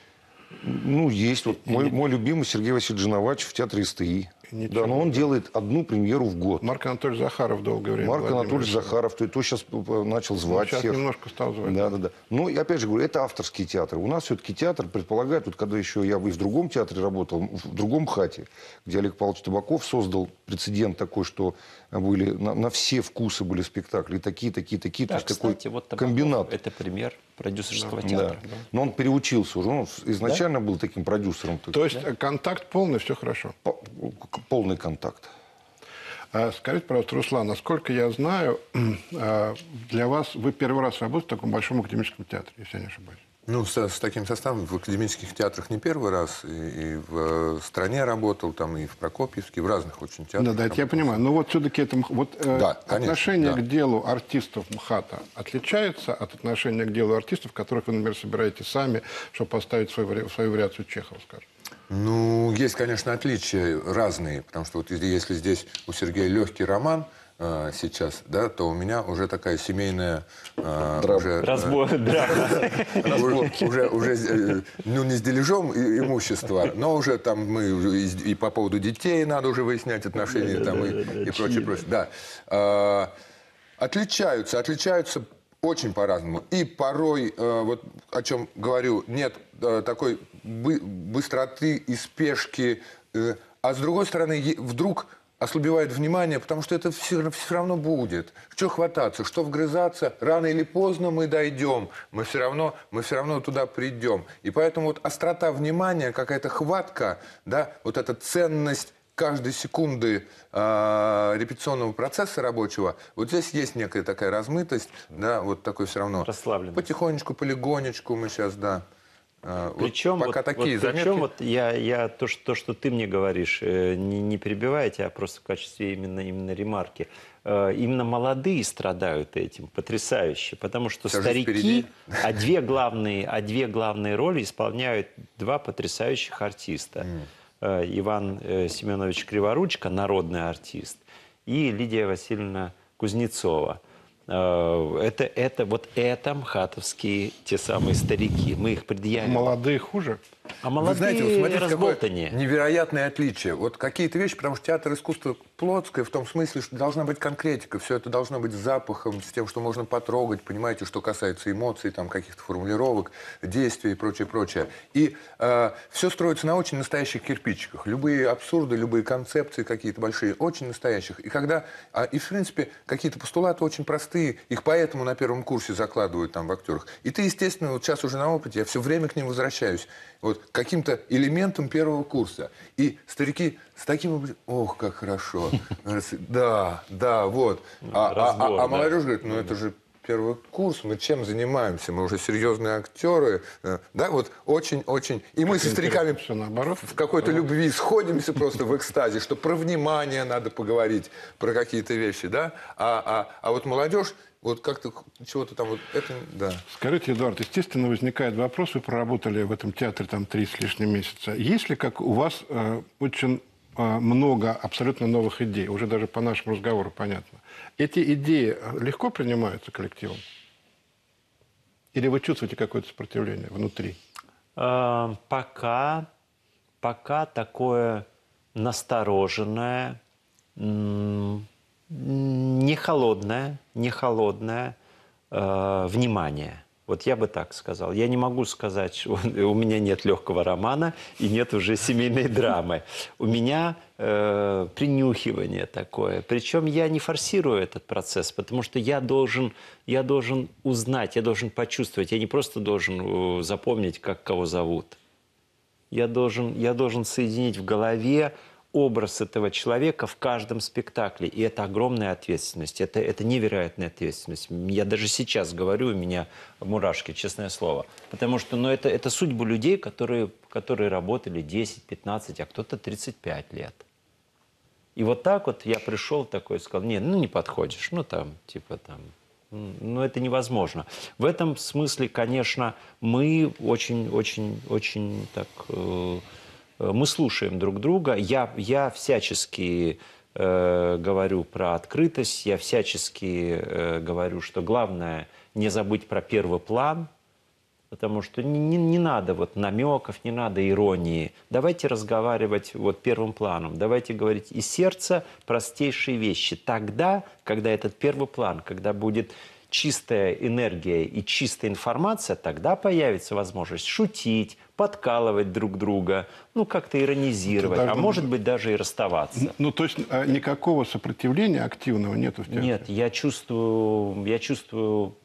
Ну, есть. Вот мой, мой любимый Сергей Васильевич Жиновач в театре СТИ. Ничего. Да, но он делает одну премьеру в год. Марк Анатольевич Захаров долгое время. Марк Владимир Анатольевич. Захаров, то, то сейчас начал звать сейчас всех. немножко стал звать. Да, да, да. Ну, и опять же говорю, это авторский театр. У нас все-таки театр предполагает, вот когда еще я и в другом театре работал, в другом хате, где Олег Павлович Табаков создал прецедент такой, что были на, на все вкусы были спектакли, такие, такие, такие. Да, то есть кстати, такой вот Табаков комбинат. Это пример продюсерского Да. театра. Но он переучился уже. Он изначально был таким продюсером. То есть э, контакт полный, все хорошо. По- полный контакт. А Скажите, пожалуйста, Руслан, насколько я знаю, а, для вас вы первый раз работаете в таком большом академическом театре, если я не ошибаюсь. Ну, с, с таким составом в академических театрах не первый раз. И, и в э, стране работал, там и в Прокопьевске, и в разных очень театрах. Да, да, это я понимаю. Но вот все-таки это, вот, э, Да, конечно, отношение да. к делу артистов МХАТа отличается от отношения к делу артистов, которых вы, например, собираете сами, чтобы поставить свою, свою вариацию Чехова, скажем. Ну, есть, конечно, отличия разные, потому что вот если здесь у Сергея легкий роман э, сейчас, да, то у меня уже такая семейная... э, уже, э, Разбор, драма. уже, уже, э, ну, не с дележом имущества, но уже там мы уже и, и по поводу детей надо уже выяснять отношения там и, и прочее, прочее. Да. А, отличаются, отличаются очень по-разному. И порой, э, вот о чем говорю, нет э, такой бы- быстроты и спешки, э, а с другой стороны, вдруг ослабевает внимание, потому что это все, все равно будет. Что хвататься, что вгрызаться, рано или поздно мы дойдем, мы все равно, мы все равно туда придем. И поэтому вот острота внимания, какая-то хватка, да, вот эта ценность каждой секунды э, репетиционного процесса рабочего, вот здесь есть некая такая размытость, да, вот такой все равно. Расслабленность. Потихонечку, полигонечку мы сейчас, да. Э, вот Причем, пока вот, такие вот, заметки. причем вот я, я то, что, то, что ты мне говоришь, э, не, не перебивайте, а просто в качестве именно, именно ремарки. Э, Именно молодые страдают этим, потрясающе, потому что жизнь старики, впереди. а две главные, а две главные роли исполняют два потрясающих артиста. Э, Иван Семенович Криворучко, народный артист, и Лидия Васильевна Кузнецова. Э, Это, это, вот это мхатовские те самые старики. Мы их предъявим. Молодые хуже. А Вы молодые знаете, вот смотрите, какое разболтаннее. невероятное отличие. Вот какие-то вещи, потому что театр искусства плотское в том смысле, что должна быть конкретика, все это должно быть с запахом, с тем, что можно потрогать, понимаете, что касается эмоций, там каких-то формулировок, действий и прочее, прочее. И все строится на очень настоящих кирпичиках. Любые абсурды, любые концепции какие-то большие, очень настоящих. И когда, а, и в принципе, какие-то постулаты очень простые, их поэтому на первом курсе закладывают там в актерах. И ты, естественно, вот сейчас уже на опыте, я все время к ним возвращаюсь. Вот каким-то элементом первого курса. И старики с таким... Ох, как хорошо. Да, да, вот. А, а- а- Разбор, а да. молодежь говорит, ну это же первый курс, мы чем занимаемся? Мы уже серьезные актеры. Э, Да, вот очень-очень... И мы со стариками Все наоборот. в какой-то любви сходимся просто в экстазе, что про внимание надо поговорить, про какие-то вещи, да? А, а, а вот молодежь, вот как-то чего-то там вот это, да. Скажите, Эдуард, естественно, возникает вопрос, вы проработали в этом театре там три с лишним месяца. Есть ли, как у вас, э, очень э, много абсолютно новых идей, уже даже по нашему разговору понятно. Эти идеи легко принимаются коллективом? Или вы чувствуете какое-то сопротивление внутри? Э, Пока, пока такое настороженное, не холодное, не холодное э, внимание. Вот я бы так сказал. Я не могу сказать, что у меня нет легкого романа и нет уже семейной драмы. У меня э, принюхивание такое. Причем я не форсирую этот процесс, потому что я должен, я должен узнать, я должен почувствовать. Я не просто должен э, запомнить, как кого зовут. Я должен, я должен соединить в голове образ этого человека в каждом спектакле. И это огромная ответственность, это, это невероятная ответственность. Я даже сейчас говорю, у меня мурашки, честное слово. Потому что ну, это, это судьбы людей, которые, которые работали 10, 15, а кто-то 35 лет. И вот так вот я пришел такой сказал, нет, ну не подходишь, ну там, типа там, ну это невозможно. В этом смысле, конечно, мы очень, очень, очень так, э, мы слушаем друг друга. Я, я всячески э, говорю про открытость, я всячески э, говорю, что главное не забыть про первый план, Потому что не, не- не надо вот намеков, не надо иронии. Давайте разговаривать вот первым планом. Давайте говорить из сердца простейшие вещи. Тогда, когда этот первый план, когда будет чистая энергия и чистая информация, тогда появится возможность шутить, подкалывать друг друга, ну как-то иронизировать, Это а может быть даже и расставаться. Ну, то есть э, никакого сопротивления активного нету в театре? Нет, я чувствую, я чувствую,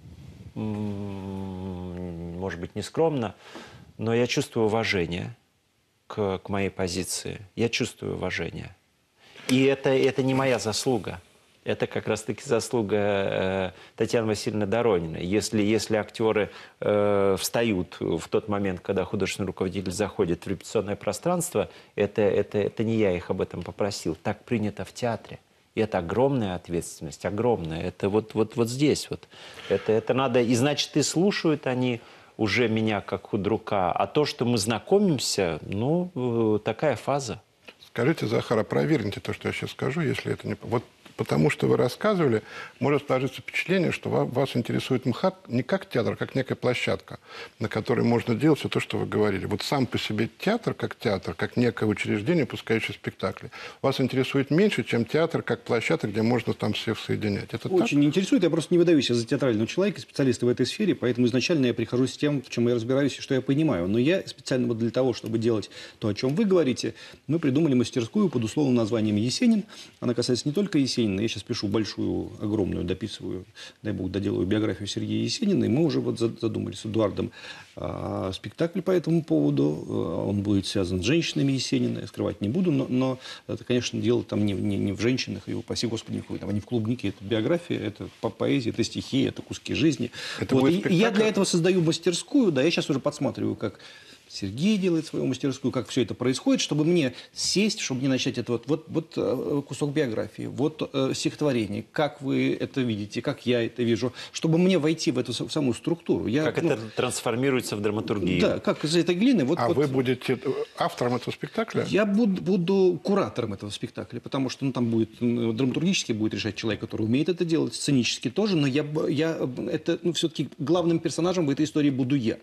может быть, нескромно, но я чувствую уважение к, к моей позиции. Я чувствую уважение. И это, это не моя заслуга. Это как раз-таки заслуга э, Татьяны Васильевны Дорониной. Если, если актеры э, встают в тот момент, когда художественный руководитель заходит в репетиционное пространство, это, это, это не я их об этом попросил. Так принято в театре. И это огромная ответственность, огромная. Это вот, вот, вот здесь вот. Это, это надо... И значит, и слушают они уже меня как худрука. А то, что мы знакомимся, ну, э, такая фаза. Скажите, Захар, опровергните то, что я сейчас скажу, если это не... Вот потому что вы рассказывали, может сложиться впечатление, что ва- вас интересует МХАТ не как театр, а как некая площадка, на которой можно делать все то, что вы говорили. Вот сам по себе театр как театр, как некое учреждение, пускающее спектакли, вас интересует меньше, чем театр как площадка, где можно там всех соединять. Это так? Очень интересует. Я просто не выдаюсь за театрального человека, специалиста в этой сфере, поэтому изначально я прихожу с тем, в чем я разбираюсь и что я понимаю. Но я специально вот для того, чтобы делать то, о чем вы говорите, мы придумали мастерскую под условным названием «Есенин». Она касается не только Есенина. Я сейчас пишу большую, огромную, дописываю, дай бог, доделаю биографию Сергея Есенина. И мы уже вот за- задумали с Эдуардом а, спектакль по этому поводу. А, Он будет связан с женщинами Есенина. Я скрывать не буду, но, но это, конечно, дело там не, не, не в женщинах, и упаси Господи, никакой, там, они в клубнике. Это биография, это по поэзии, это стихи, это куски жизни. Это Вот, будет и- я для этого создаю мастерскую, да, я сейчас уже подсматриваю, как Сергей делает свою мастерскую, как все это происходит, чтобы мне сесть, чтобы не начать это вот, вот, вот э, кусок биографии, вот э, стихотворение, как вы это видите, как я это вижу, чтобы мне войти в эту с- самую структуру. Я, Как ну, это трансформируется в драматургию. Да, как из этой глины. Вот, А вот вы будете автором этого спектакля? я буду, буду куратором этого спектакля, потому что ну, там будет драматургически будет решать человек, который умеет это делать, сценически тоже, но я, я э, это ну, все-таки главным персонажем в этой истории буду я.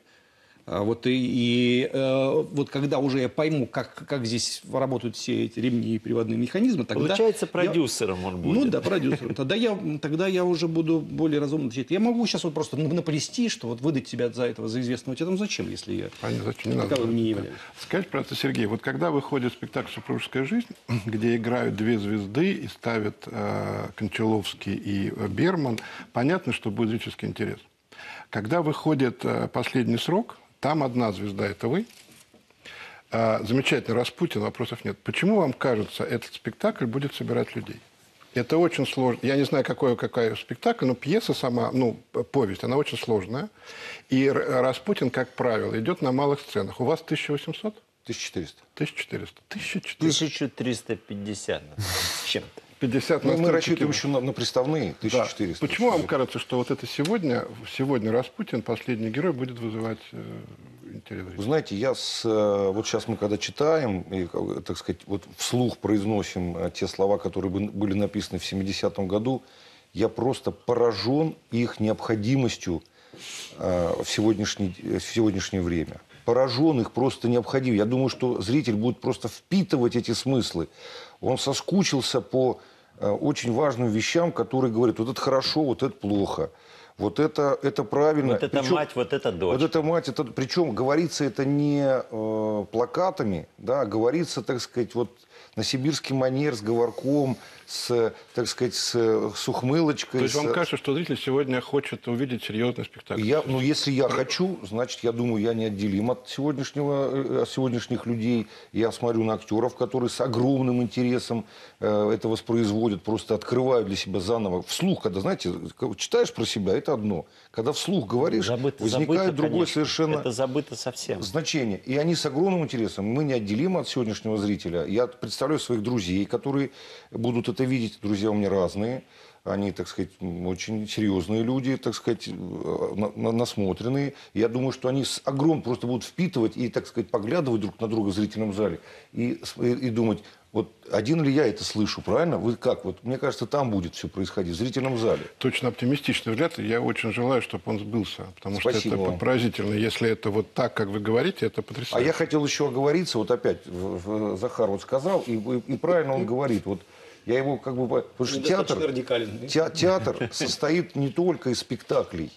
А Вот и, и, э, вот когда уже я пойму, как, как здесь работают все эти ремни и приводные механизмы, тогда... Получается, я- продюсером он будет. Ну да, продюсером. Тогда я, тогда я уже буду более разумно отвечать. Я могу сейчас вот просто наплести, что вот выдать себя за этого, за известного театра. Ну зачем, если я Понятно, зачем? Не надо. не являюсь? Скажите, пожалуйста, Сергей, вот когда выходит спектакль «Супружеская жизнь», где играют две звезды и ставят э, Кончаловский и э, Берман, понятно, что будет зрительский интерес. Когда выходит э, «Последний срок», там одна звезда – это вы, А, замечательно, Распутин, вопросов нет. Почему вам кажется, этот спектакль будет собирать людей? Это очень сложно. Я не знаю, какой, какой спектакль, но пьеса сама, ну, повесть, она очень сложная. И Распутин, как правило, идет на малых сценах. У вас 1800? 1400. 1400. 1400. 1450 с чем-то. 50 Ну, на мы рассчитываем еще на, на приставные, Да. 1400. Почему вам кажется, что вот это сегодня, сегодня Распутин, последний герой, будет вызывать э, интерес Вы знаете, я с, э, вот сейчас мы когда читаем, и, так сказать, вот вслух произносим э, те слова, которые бы- были написаны в 70-м году, я просто поражен их необходимостью э, в, сегодняшний, э, в сегодняшнее время. Поражен их просто необходим. Я думаю, что зритель будет просто впитывать эти смыслы. Он соскучился по э, очень важным вещам, которые говорят, вот это хорошо, вот это плохо. Вот это, это правильно. Вот это Причем- мать, вот это дочь. вот это мать, это, причем говорится это не э, плакатами, да, а говорится, так сказать, вот на сибирский манер, с говорком, с, так сказать, с, с ухмылочкой. То есть вам с- кажется, что зритель сегодня хочет увидеть серьезный спектакль? я, ну, если я хочу, значит, я думаю, я неотделим от сегодняшнего, э, от сегодняшних людей. Я смотрю на актеров, которые с огромным интересом э, это воспроизводят, просто открывают для себя заново. Вслух, когда, знаете, читаешь про себя, это одно. Когда вслух говоришь, Забыто, возникает забыто, другое конечно. совершенно Это забыто совсем. значение. И они с огромным интересом. Мы неотделимы от сегодняшнего зрителя. Я представляю своих друзей, которые будут это видеть. Друзья у меня разные. Они, так сказать, очень серьезные люди, так сказать, э, на- на- насмотренные. Я думаю, что они с огромным просто будут впитывать и, так сказать, поглядывать друг на друга в зрительном зале. И, и- думать, вот один ли я это слышу, правильно? Вы как? Вот мне кажется, там будет все происходить, в зрительном зале. Точно оптимистичный взгляд, я очень желаю, чтобы он сбылся, потому Спасибо что это вам. поразительно. Если это вот так, как вы говорите, это А потрясающе. я хотел еще оговориться, вот опять Захар вот сказал, и, и- и правильно он говорит, вот я его как бы... по- Потому что театр, радикален. те- театр состоит не только из спектаклей.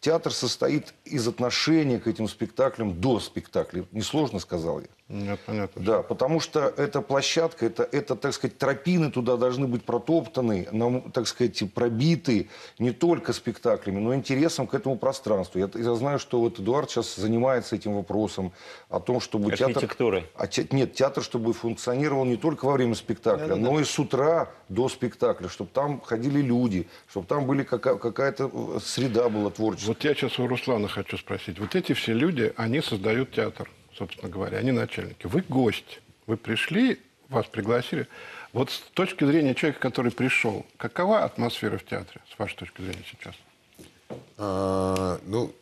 Театр состоит из отношения к этим спектаклям до спектаклей. Несложно сказал я. Нет, понятно. Да, потому что эта площадка, это, это, так сказать, тропины туда должны быть протоптаны, нам, так сказать, пробиты не только спектаклями, но и интересом к этому пространству. Я, я знаю, что вот Эдуард сейчас занимается этим вопросом, о том, чтобы театр... А те- нет, театр, чтобы функционировал не только во время спектакля, но и с утра до спектакля, чтобы там ходили люди, чтобы там были какая- какая-то э, среда была творческая. Вот я сейчас у Руслана хочу спросить. Вот эти все люди, они создают театр, собственно говоря, они начальники. Вы гость, вы пришли, вас пригласили. Вот с точки зрения человека, который пришел, какова атмосфера в театре, с вашей точки зрения сейчас? А, ну,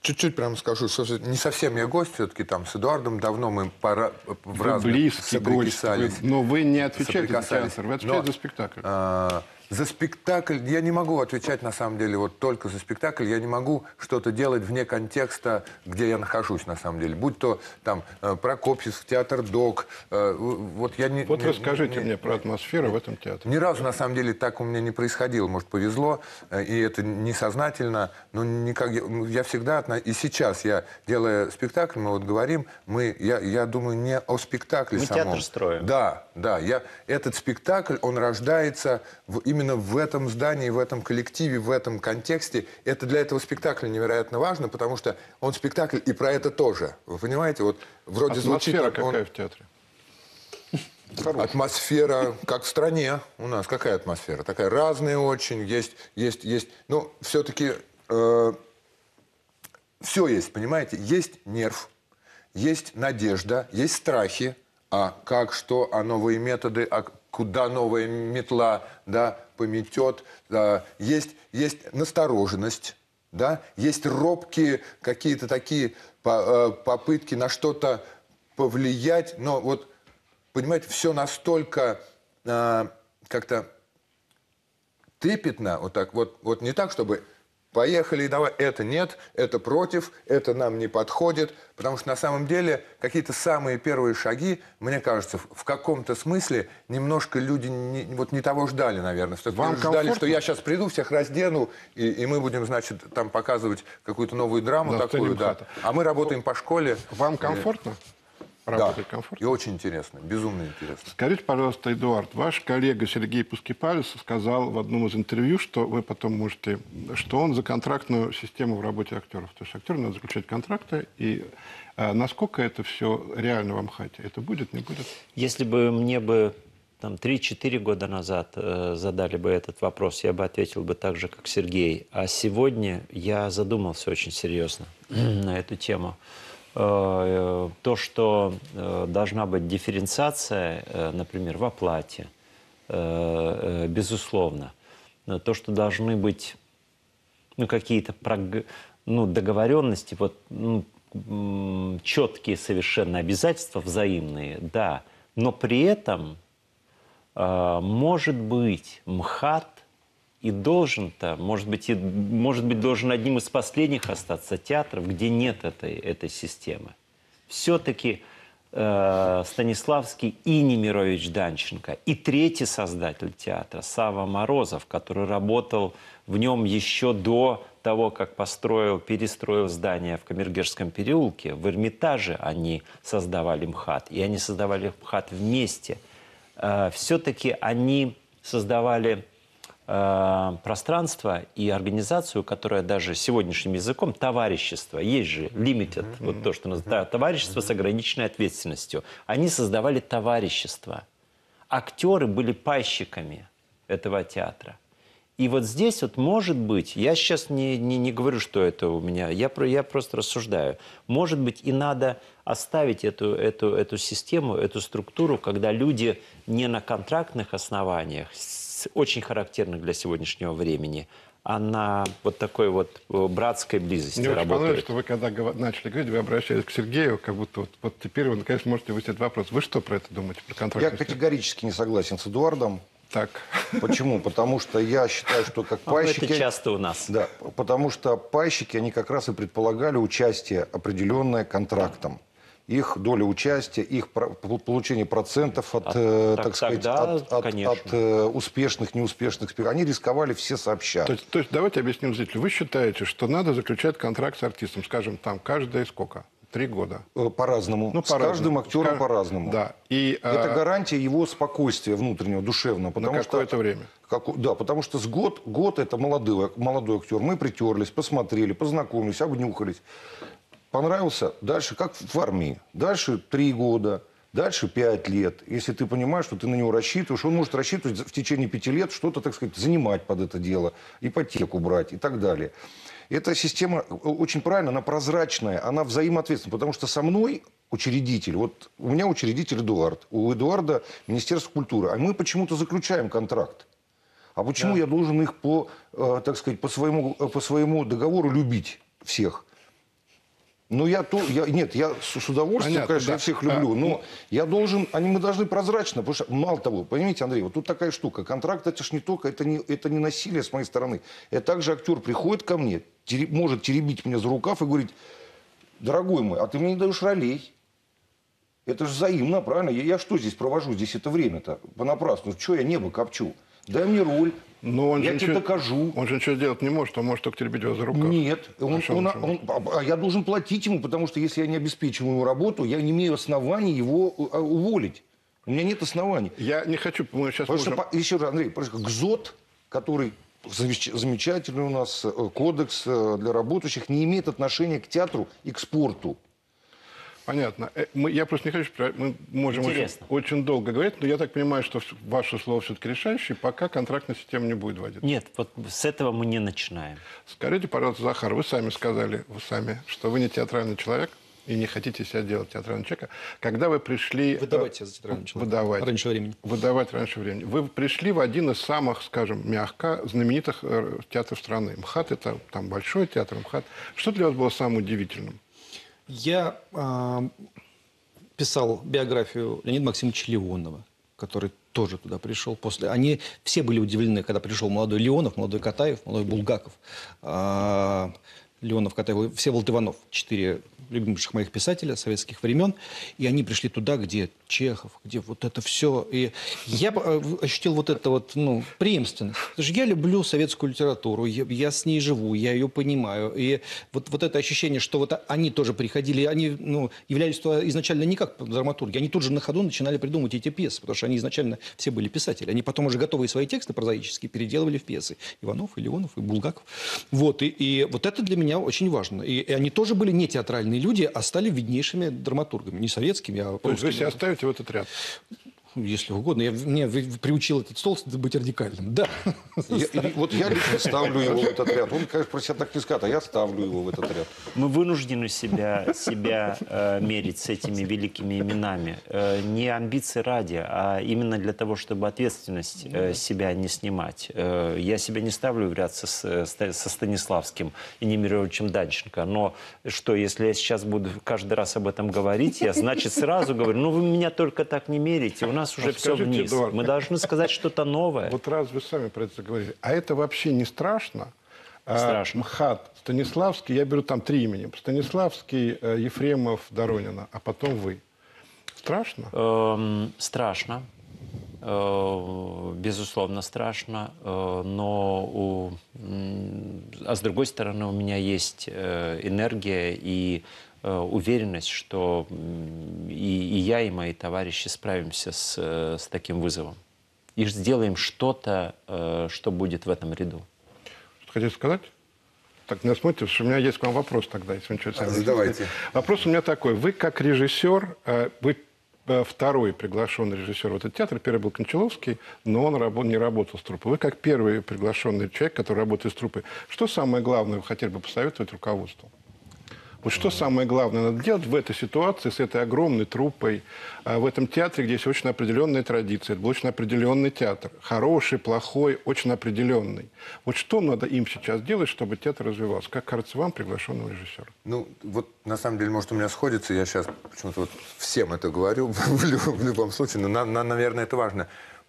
чуть-чуть прям скажу, что не совсем я гость, все-таки там с Эдуардом давно мы пора, в разных близкий гость, соприкасались. вы- но вы не отвечаете за театр, вы отвечаете Но, за спектакль. а, за спектакль я не могу отвечать на самом деле вот только за спектакль. Я не могу что-то делать вне контекста, где я нахожусь на самом деле. Будь то там э, Прокопьевск, театр Док. э, Вот я не. Вот не- расскажите не- мне про атмосферу в этом театре. ни разу, на самом деле, так у меня не происходило. Может, повезло, э, и это несознательно, но никак... Я, ну, я всегда... И сейчас я, делая спектакль, мы вот говорим, мы, я, я думаю не о спектакле Мы самом. театр строим. Да, да. Я, этот спектакль, он рождается в- именно в этом здании, в этом коллективе, в этом контексте. Это для этого спектакля невероятно важно, потому что он спектакль и про это тоже. Вы понимаете? Вот вроде звучит... Атмосфера он- какая в театре? Атмосфера, как в стране у нас, какая атмосфера? Такая разная очень, есть, есть, есть. Ну, все-таки все есть, понимаете? Есть нерв, есть надежда, есть страхи. А как, что, а новые методы, а куда новая метла, да, пометет. Да. Есть, есть настороженность, да, есть робкие какие-то такие э, попытки на что-то повлиять, но вот понимаете, все настолько э, как-то трепетно, вот так, вот, вот не так, чтобы поехали, давай, это нет, это против, это нам не подходит, потому что на самом деле какие-то самые первые шаги, мне кажется, в, каком-то смысле немножко люди не, вот не того ждали, наверное. Вам ждали, комфортно? что я сейчас приду, всех раздену, и, и мы будем, значит, там показывать какую-то новую драму сцене такую, да. А мы работаем по школе. Вам комфортно? Поработать Да. комфортно. И очень интересно, безумно интересно. Скажите, пожалуйста, Эдуард, ваш коллега Сергей Пускипалис сказал в одном из интервью, что вы потом можете, что он за контрактную систему в работе актеров. То есть актеры надо заключать контракты. И а, насколько это все реально в Амхате? Это будет, не будет? Если бы мне бы там 3-4 года назад э, задали бы этот вопрос, я бы ответил бы так же, как Сергей. А сегодня я задумался очень серьезно на эту тему. Э, То, что э, должна быть дифференциация, э, например, в оплате, безусловно. Но То, что должны быть ну, какие-то ну, договоренности, вот, ну, четкие совершенно обязательства взаимные, да. Но при этом, может быть, МХАТ и должен-то, может быть, и, может быть, должен одним из последних остаться театров, где нет этой, этой системы. Все-таки э, Станиславский и Немирович Данченко, и третий создатель театра, Сава Морозов, который работал в нем еще до того, как построил, перестроил здание в Камергерском переулке, в Эрмитаже они создавали МХАТ, и они создавали МХАТ вместе. Все-таки они создавали э, пространство и организацию, которая даже сегодняшним языком товарищество, есть же limited, вот то, что называется, товарищество с ограниченной ответственностью. Они создавали товарищество. Актеры были пайщиками этого театра. И вот здесь вот может быть, я сейчас не, не, не говорю, что это у меня, я, про- я просто рассуждаю, может быть и надо оставить эту, эту, эту систему, эту структуру, когда люди не на контрактных основаниях, с- очень характерных для сегодняшнего времени, а на вот такой вот э, братской близости Мне очень понравилось, работают. что вы, когда начали говорить, вы обращались к Сергею, как будто вот, вот теперь вы, наконец, можете высказать вопрос. Вы что про это думаете, про Я контрактную систему? категорически не согласен с Эдуардом. Так. Почему? Потому что я считаю, что как это пайщики... часто у нас. Да, потому что пайщики, они как раз и предполагали участие определенное контрактом. Их доля участия, их получение процентов от, От- э, так так сказать, тогда, от, от- конечно. от, э, успешных, неуспешных спектаклей. Они рисковали все сообща. То есть, то есть давайте объясним зрителю. Вы считаете, что надо заключать контракт с артистом, скажем, там, каждые сколько? Три года. Э, По-разному. Ну, С каждым по-разному. актером Ска- по-разному. Да. И, Это а, гарантия его спокойствия внутреннего, душевного. Потому какое-то что, время. Как- да, потому что с год, год это молодой, молодой актер. Мы притерлись, посмотрели, познакомились, обнюхались. Понравился? Дальше, как в армии. Дальше три года, дальше пять лет. Если ты понимаешь, что ты на него рассчитываешь, он может рассчитывать в течение пяти лет что-то, так сказать, занимать под это дело, ипотеку брать и так далее. Эта система э, очень правильная, она прозрачная, она взаимоответственная, потому что со мной учредитель, вот у меня учредитель Эдуард, у Эдуарда Министерство культуры, а мы почему-то заключаем контракт. А почему я должен их по, э, так сказать, по своему, э, по своему договору любить всех? Ну, я, то, я нет, я с, с удовольствием, Понятно, конечно, да. я всех люблю, А, но я должен, они мы должны прозрачно, потому что, мало того, понимаете, Андрей, вот тут такая штука, контракт это ж не только, это не, это не насилие с моей стороны, это также актер приходит ко мне, тере- может теребить меня за рукав и говорить, дорогой мой, а ты мне не даешь ролей, это же взаимно, правильно? Я, я что здесь провожу, здесь это время-то понапрасну? Что я небо копчу? Дай мне роль, Но он я тебе ничего- докажу. Он же ничего сделать не может, он может только теребить его за рукав. Нет, он, А он- он он- а- а я должен платить ему, потому что если я не обеспечиваю ему работу, я не имею оснований его э, уволить. У меня нет оснований. Я не хочу, мы сейчас Потому можем... что, еще раз, Андрей, ГЗОТ, который замеч- замечательный у нас э, кодекс э, для работающих, не имеет отношения к театру и к спорту. Понятно. Э, Мы, я просто не хочу... Мы можем очень, Интересно. очень долго говорить, но я так понимаю, что ваше слово все-таки решающее, пока контрактная система не будет вводиться. Нет, вот с этого мы не начинаем. Скажите, пожалуйста, Захар, вы сами сказали, вы сами, что вы не театральный человек и не хотите себя делать театральным человеком. Когда вы пришли... Выдавать э, себя за театрального человека. Выдавать. Раньше времени. Выдавать раньше времени. Вы пришли в один из самых, скажем, мягко знаменитых э, театров страны. МХАТ – это там большой театр, МХАТ. Что для вас было самым удивительным? Я а, писал биографию Леонида Максимовича Леонова, который тоже туда пришел после. Они все были удивлены, когда пришел молодой Леонов, молодой Катаев, молодой Булгаков. А, Леонов, Катаев, Всеволод Иванов, четыре любимых моих писателя советских времен, и они пришли туда, где Чехов, где вот это все. И я э, ощутил вот это вот, ну, преемственность. Потому что я люблю советскую литературу, я, я с ней живу, я ее понимаю. И вот, вот это ощущение, что вот они тоже приходили, они ну, являлись изначально не как драматурги, они тут же на ходу начинали придумывать эти пьесы, потому что они изначально все были писатели. Они потом уже готовые свои тексты прозаические переделывали в пьесы. Иванов, и Леонов, и Булгаков. Вот, и, и вот это для меня очень важно. И, и они тоже были не театральные люди, а стали виднейшими драматургами. Не советскими, а То есть вы себя оставите в этот ряд? Если угодно. Я, мне приучил этот стол быть радикальным. Да. Я- вот я лично ставлю его в этот ряд. Он, конечно, про себя так не скажет, а я ставлю его в этот ряд. Мы вынуждены себя, себя э, мерить с этими великими именами. Э, не амбиции ради, а именно для того, чтобы ответственность э, себя не снимать. Э, я себя не ставлю в ряд со, с- ста- со Станиславским и Немировичем Данченко. Но что, если я сейчас буду каждый раз об этом говорить, я, значит, сразу говорю, ну вы меня только так не мерите, у нас уже А все скажите, вниз. Эдуард, Мы должны сказать что-то новое. Вот раз вы сами про это заговорили, а это вообще не страшно? А, Страшно. МХАТ, Станиславский, я беру там три имени. Станиславский, э, Ефремов, Доронина, а потом вы. Страшно? Эм, страшно. Э, безусловно, страшно. Э, но, у, а с другой стороны, у меня есть э, энергия и уверенность, что и, и я, и мои товарищи справимся с, э, с таким вызовом. И сделаем что-то, э, что будет в этом ряду. Что хотите сказать? Так меня смотрите, что у меня есть к вам вопрос тогда, если вы ничего не Задавайте. Вопрос у меня такой. Вы как режиссер, э, вы э, второй приглашенный режиссер в этот театр. Первый был Кончаловский, но он рабо- не работал с труппой. Вы как первый приглашенный человек, который работает с труппой. Что самое главное вы хотели бы посоветовать руководству? Вот что самое главное надо делать в этой ситуации с этой огромной труппой, а, в этом театре, где есть очень определенная традиция, это был очень определенный театр. Хороший, плохой, очень определенный. Вот что надо им сейчас делать, чтобы театр развивался? Как кажется вам, приглашенному режиссеру? Ну, вот на самом деле, может, у меня сходится, я сейчас почему-то вот всем это говорю в, лю- в любом случае, но, на- на- наверное, это важно.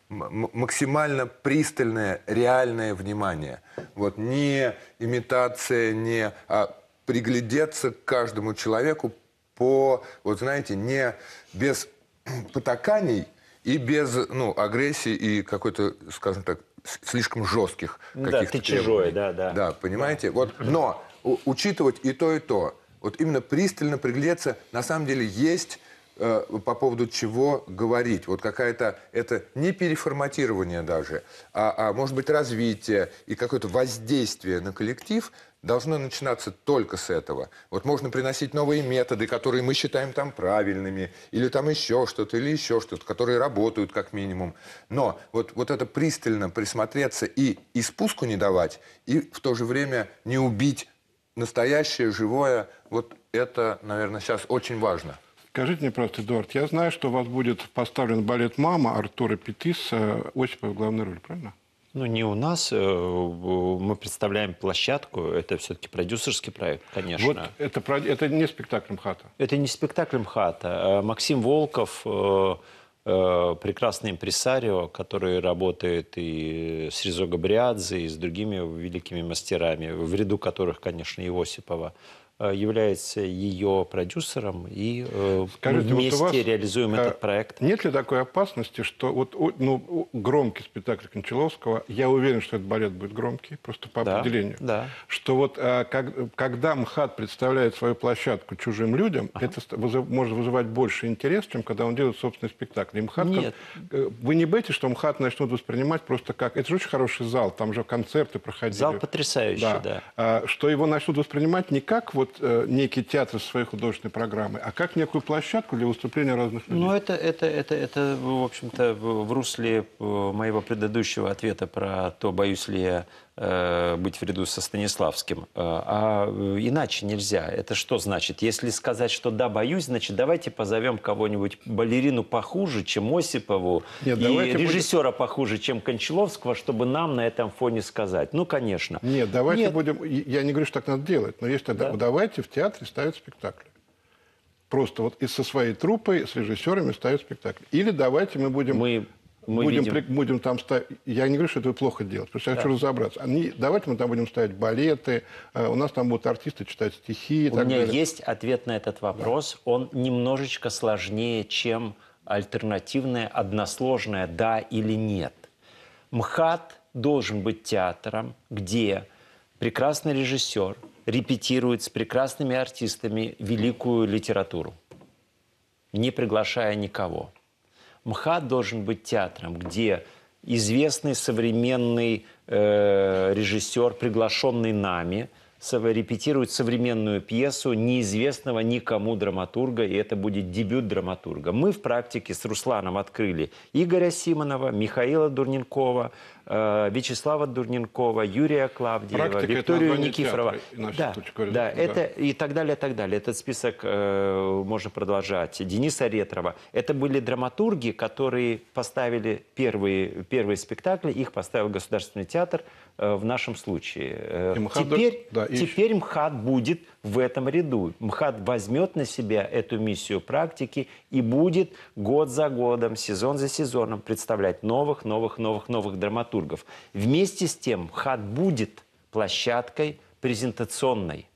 Максимально пристальное, реальное внимание. Вот не имитация, не... а приглядеться к каждому человеку по, вот знаете, не без потаканий и без, ну, агрессии и какой-то, скажем так, слишком жестких Да, каких-то ты чужой, да, да. Да, понимаете? Вот, но учитывать и то, и то. Вот именно пристально приглядеться, на самом деле есть э, по поводу чего говорить. Вот какая-то, это не переформатирование даже, а, а может быть развитие и какое-то воздействие на коллектив должно начинаться только с этого. Вот можно приносить новые методы, которые мы считаем там правильными, или там еще что-то, или еще что-то, которые работают как минимум. Но вот, вот это пристально присмотреться и, и спуску не давать, и в то же время не убить настоящее, живое, вот это, наверное, сейчас очень важно. Скажите мне просто, Эдуард, я знаю, что у вас будет поставлен балет «Мама» Артура Петиса, Осипова в главной роли, правильно? Ну, не у нас. э, Мы представляем площадку. Это все-таки продюсерский проект, конечно. Вот это, это не спектакль МХАТа. Это не спектакль МХАТа. Э, Максим Волков, э, прекрасный импресарио, который работает и с Ризо Габриадзе, и с другими великими мастерами, в ряду которых, конечно, и Осипова, является ее продюсером, и э, Скажите, вот вместе вас, реализуем э, этот проект. Нет ли такой опасности, что вот ну, громкий спектакль Кончаловского, я уверен, что этот балет будет громкий, просто по Да, определению, да. что вот э, как- когда МХАТ представляет свою площадку чужим людям, это ст- вызыв- может вызывать больше интерес, чем когда он делает собственный спектакль. И МХАТ, Нет. э, вы не боитесь, что МХАТ начнут воспринимать просто как... Это же очень хороший зал, там же концерты проходили. Зал потрясающий, да. А, что его начнут воспринимать не как вот э, некий театр своей художественной программой, а как некую площадку для выступления разных людей. Ну, это, это, это, это, в общем-то, в русле э, моего предыдущего ответа про то, боюсь ли я быть в ряду со Станиславским. Э, А э, иначе нельзя. Это что значит? Если сказать, что да, боюсь, значит, давайте позовем кого-нибудь балерину похуже, чем Осипову, Нет, и давайте будем- режиссера похуже, чем Кончаловского, чтобы нам на этом фоне сказать. Ну, конечно. Нет, давайте Нет. будем... Я не говорю, что так надо делать, но есть тогда... Да. Давайте в театре ставить спектакли. Просто вот и со своей труппой, с режиссерами ставить спектакли. Или давайте мы будем... Мы Мы будем, видим- при- будем там ставить... Я не говорю, что это плохо делать, просто я хочу разобраться. Они... Давайте мы там будем ставить балеты, э, у нас там будут артисты читать стихи и У так меня далее. есть ответ на этот вопрос. Он немножечко сложнее, чем альтернативное, односложное «да» или «нет». МХАТ должен быть театром, где прекрасный режиссер репетирует с прекрасными артистами великую литературу, не приглашая никого. МХАТ должен быть театром, где известный современный э, режиссер, приглашенный нами, репетирует современную пьесу неизвестного никому драматурга, и это будет дебют драматурга. Мы в практике с Русланом открыли Игоря Симонова, Михаила Дурненкова, э, Вячеслава Дурненкова, Юрия Клавдиева, Практика – Викторию Никифорова. театра, Да, точка да, Да. это и так далее, и так далее. Этот список э, можно продолжать. Дениса Ретрова. Это были драматурги, которые поставили первые, первые спектакли, их поставил Государственный театр в нашем случае. Э, И МХАТ теперь, да, и теперь МХАТ будет в этом ряду. МХАТ возьмет на себя эту миссию практики и будет год за годом, сезон за сезоном представлять новых, новых, новых, новых драматургов. Вместе с тем МХАТ будет площадкой презентационной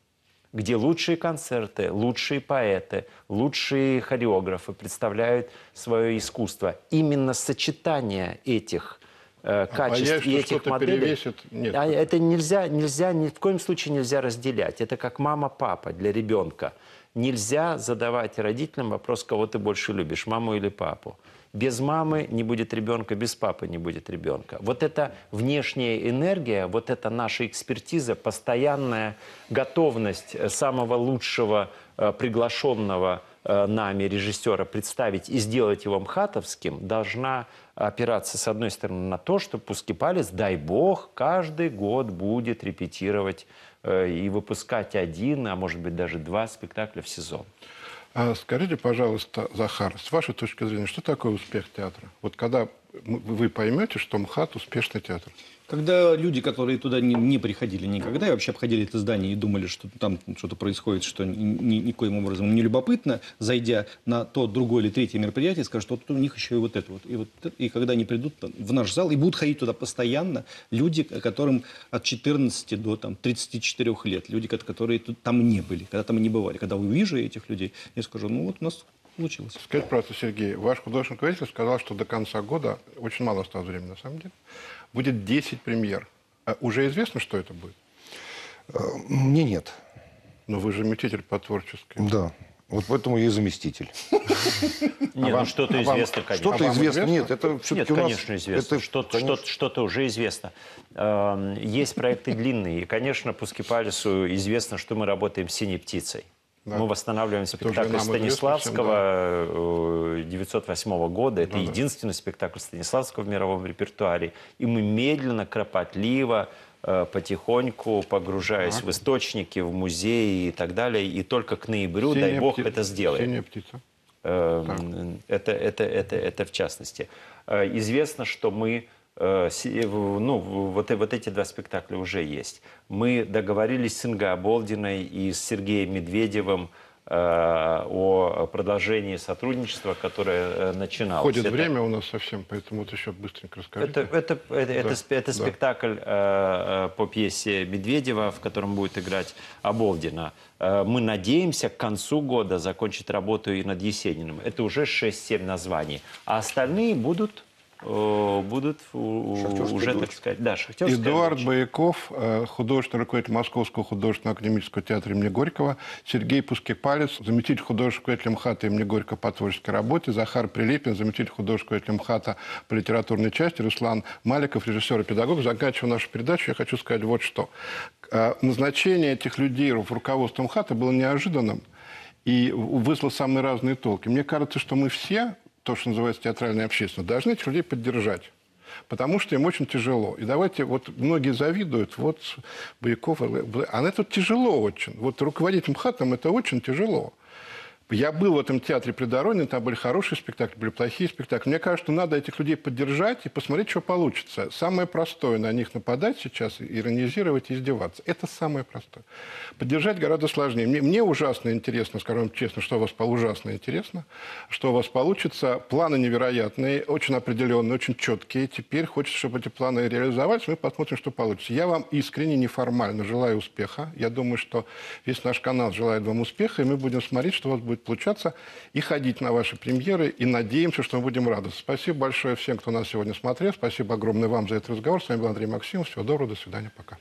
где лучшие концерты, лучшие поэты, лучшие хореографы представляют свое искусство. Именно сочетание этих э, качеств боясь, и этих моделей, перевесит, нет. А это нельзя, нельзя, ни в коем случае нельзя разделять. Это как мама-папа для ребенка. Нельзя задавать родителям вопрос, кого ты больше любишь, маму или папу. Без мамы не будет ребенка, без папы не будет ребенка. Вот эта внешняя энергия, вот эта наша экспертиза, постоянная готовность э, самого лучшего э, приглашенного э, нами режиссера представить и сделать его мхатовским, должна опираться, с одной стороны, на то, что Пускипалец, дай бог, каждый год будет репетировать э, и выпускать один, а может быть даже два спектакля в сезон. А скажите, пожалуйста, Захар, с вашей точки зрения, что такое успех театра? Вот когда вы поймете, что МХАТ успешный театр. Когда люди, которые туда не, не приходили никогда, и вообще обходили это здание и думали, что там что-то происходит, что ни, ни- никоим образом не любопытно, зайдя на то, другое или третье мероприятие, скажут, что вот у них еще и вот это вот. И, вот это. и когда они придут в наш зал и будут ходить туда постоянно, люди, которым от 14 до там, 34 лет, люди, ко- которые тут, там не были, когда там не бывали. Когда увижу этих людей, я скажу, ну вот у нас получилось. Скажите, пожалуйста, Сергей, ваш художественный руководитель сказал, что до конца года, очень мало осталось времени на самом деле, будет 10 премьер. А уже известно, что это будет? Э, Мне нет. Но вы же метитель по творческой. Да. Вот поэтому я и заместитель. Не, ну что-то а известно, конечно. Что-то вам известно. Нет, это Нет, все-таки у нас... конечно, известно. что-то уже известно. Эм, Есть проекты длинные. И, конечно, Пускипалису известно, что мы работаем с «Синей птицей». Да. Мы восстанавливаем спектакль нам известно Станиславского э, 908 года. Это единственный спектакль Станиславского в мировом репертуаре. И мы медленно, кропотливо, э, потихоньку, погружаясь в источники, в музеи и так далее, и только к ноябрю, дай «Синяя бог, пти- это сделаем. «Синяя птица». Эм, Это, это, это, это в частности. Э, Известно, что мы, э, ну, в- вот, э- вот эти два спектакля уже есть. Мы договорились с Ингой Оболдиной и с Сергеем Медведевым э, о продолжении сотрудничества, которое э, начиналось. Ходит Это- время у нас совсем, поэтому вот еще быстренько расскажите. это, это, это, это сп- это да. спектакль э, э, по пьесе Медведева, в котором будет играть Оболдина. Э, мы надеемся к концу года закончить работу и над Есениным. Это уже 6-7 названий. А остальные будут, э, будут у- «Шахтерская уже, так дочь». сказать, да, «Шахтерская Эдуард дочь». Бояков, э, художественный руководитель Московского художественного академического театра имени Горького, Сергей Пускипалец, заместитель художественного руководителя МХАТа имени Горького по творческой работе, Захар Прилепин, заместитель художественного руководителя МХАТа по литературной части, Руслан Маликов, режиссер и педагог. Заканчивая нашу передачу, я хочу сказать вот что. Э, Назначение этих людей в руководство МХАТа было неожиданным и вызвало самые разные толки. Мне кажется, что мы все, то, что называется театральная общественность, должны этих людей поддержать. Потому что им очень тяжело. И давайте, вот многие завидуют, вот Бояков, а это тяжело очень. Вот руководить МХАТом это очень тяжело. Я был в этом театре при Дороне, там были хорошие спектакли, были плохие спектакли. Мне кажется, что надо этих людей поддержать и посмотреть, что получится. Самое простое на них нападать сейчас, иронизировать и издеваться. Это самое простое. Поддержать гораздо сложнее. Мне, мне ужасно интересно, скажем честно, что у вас ужасно интересно, что у вас получится. Планы невероятные, очень определенные, очень четкие. Теперь хочется, чтобы эти планы реализовались. Мы посмотрим, что получится. Я вам искренне, неформально желаю успеха. Я думаю, что весь наш канал желает вам успеха, и мы будем смотреть, что у вас будет получаться, и ходить на ваши премьеры, и надеемся, что мы будем радоваться. Спасибо большое всем, кто нас сегодня смотрел. Спасибо огромное вам за этот разговор. С вами был Андрей Максимов. Всего доброго, до свидания, пока.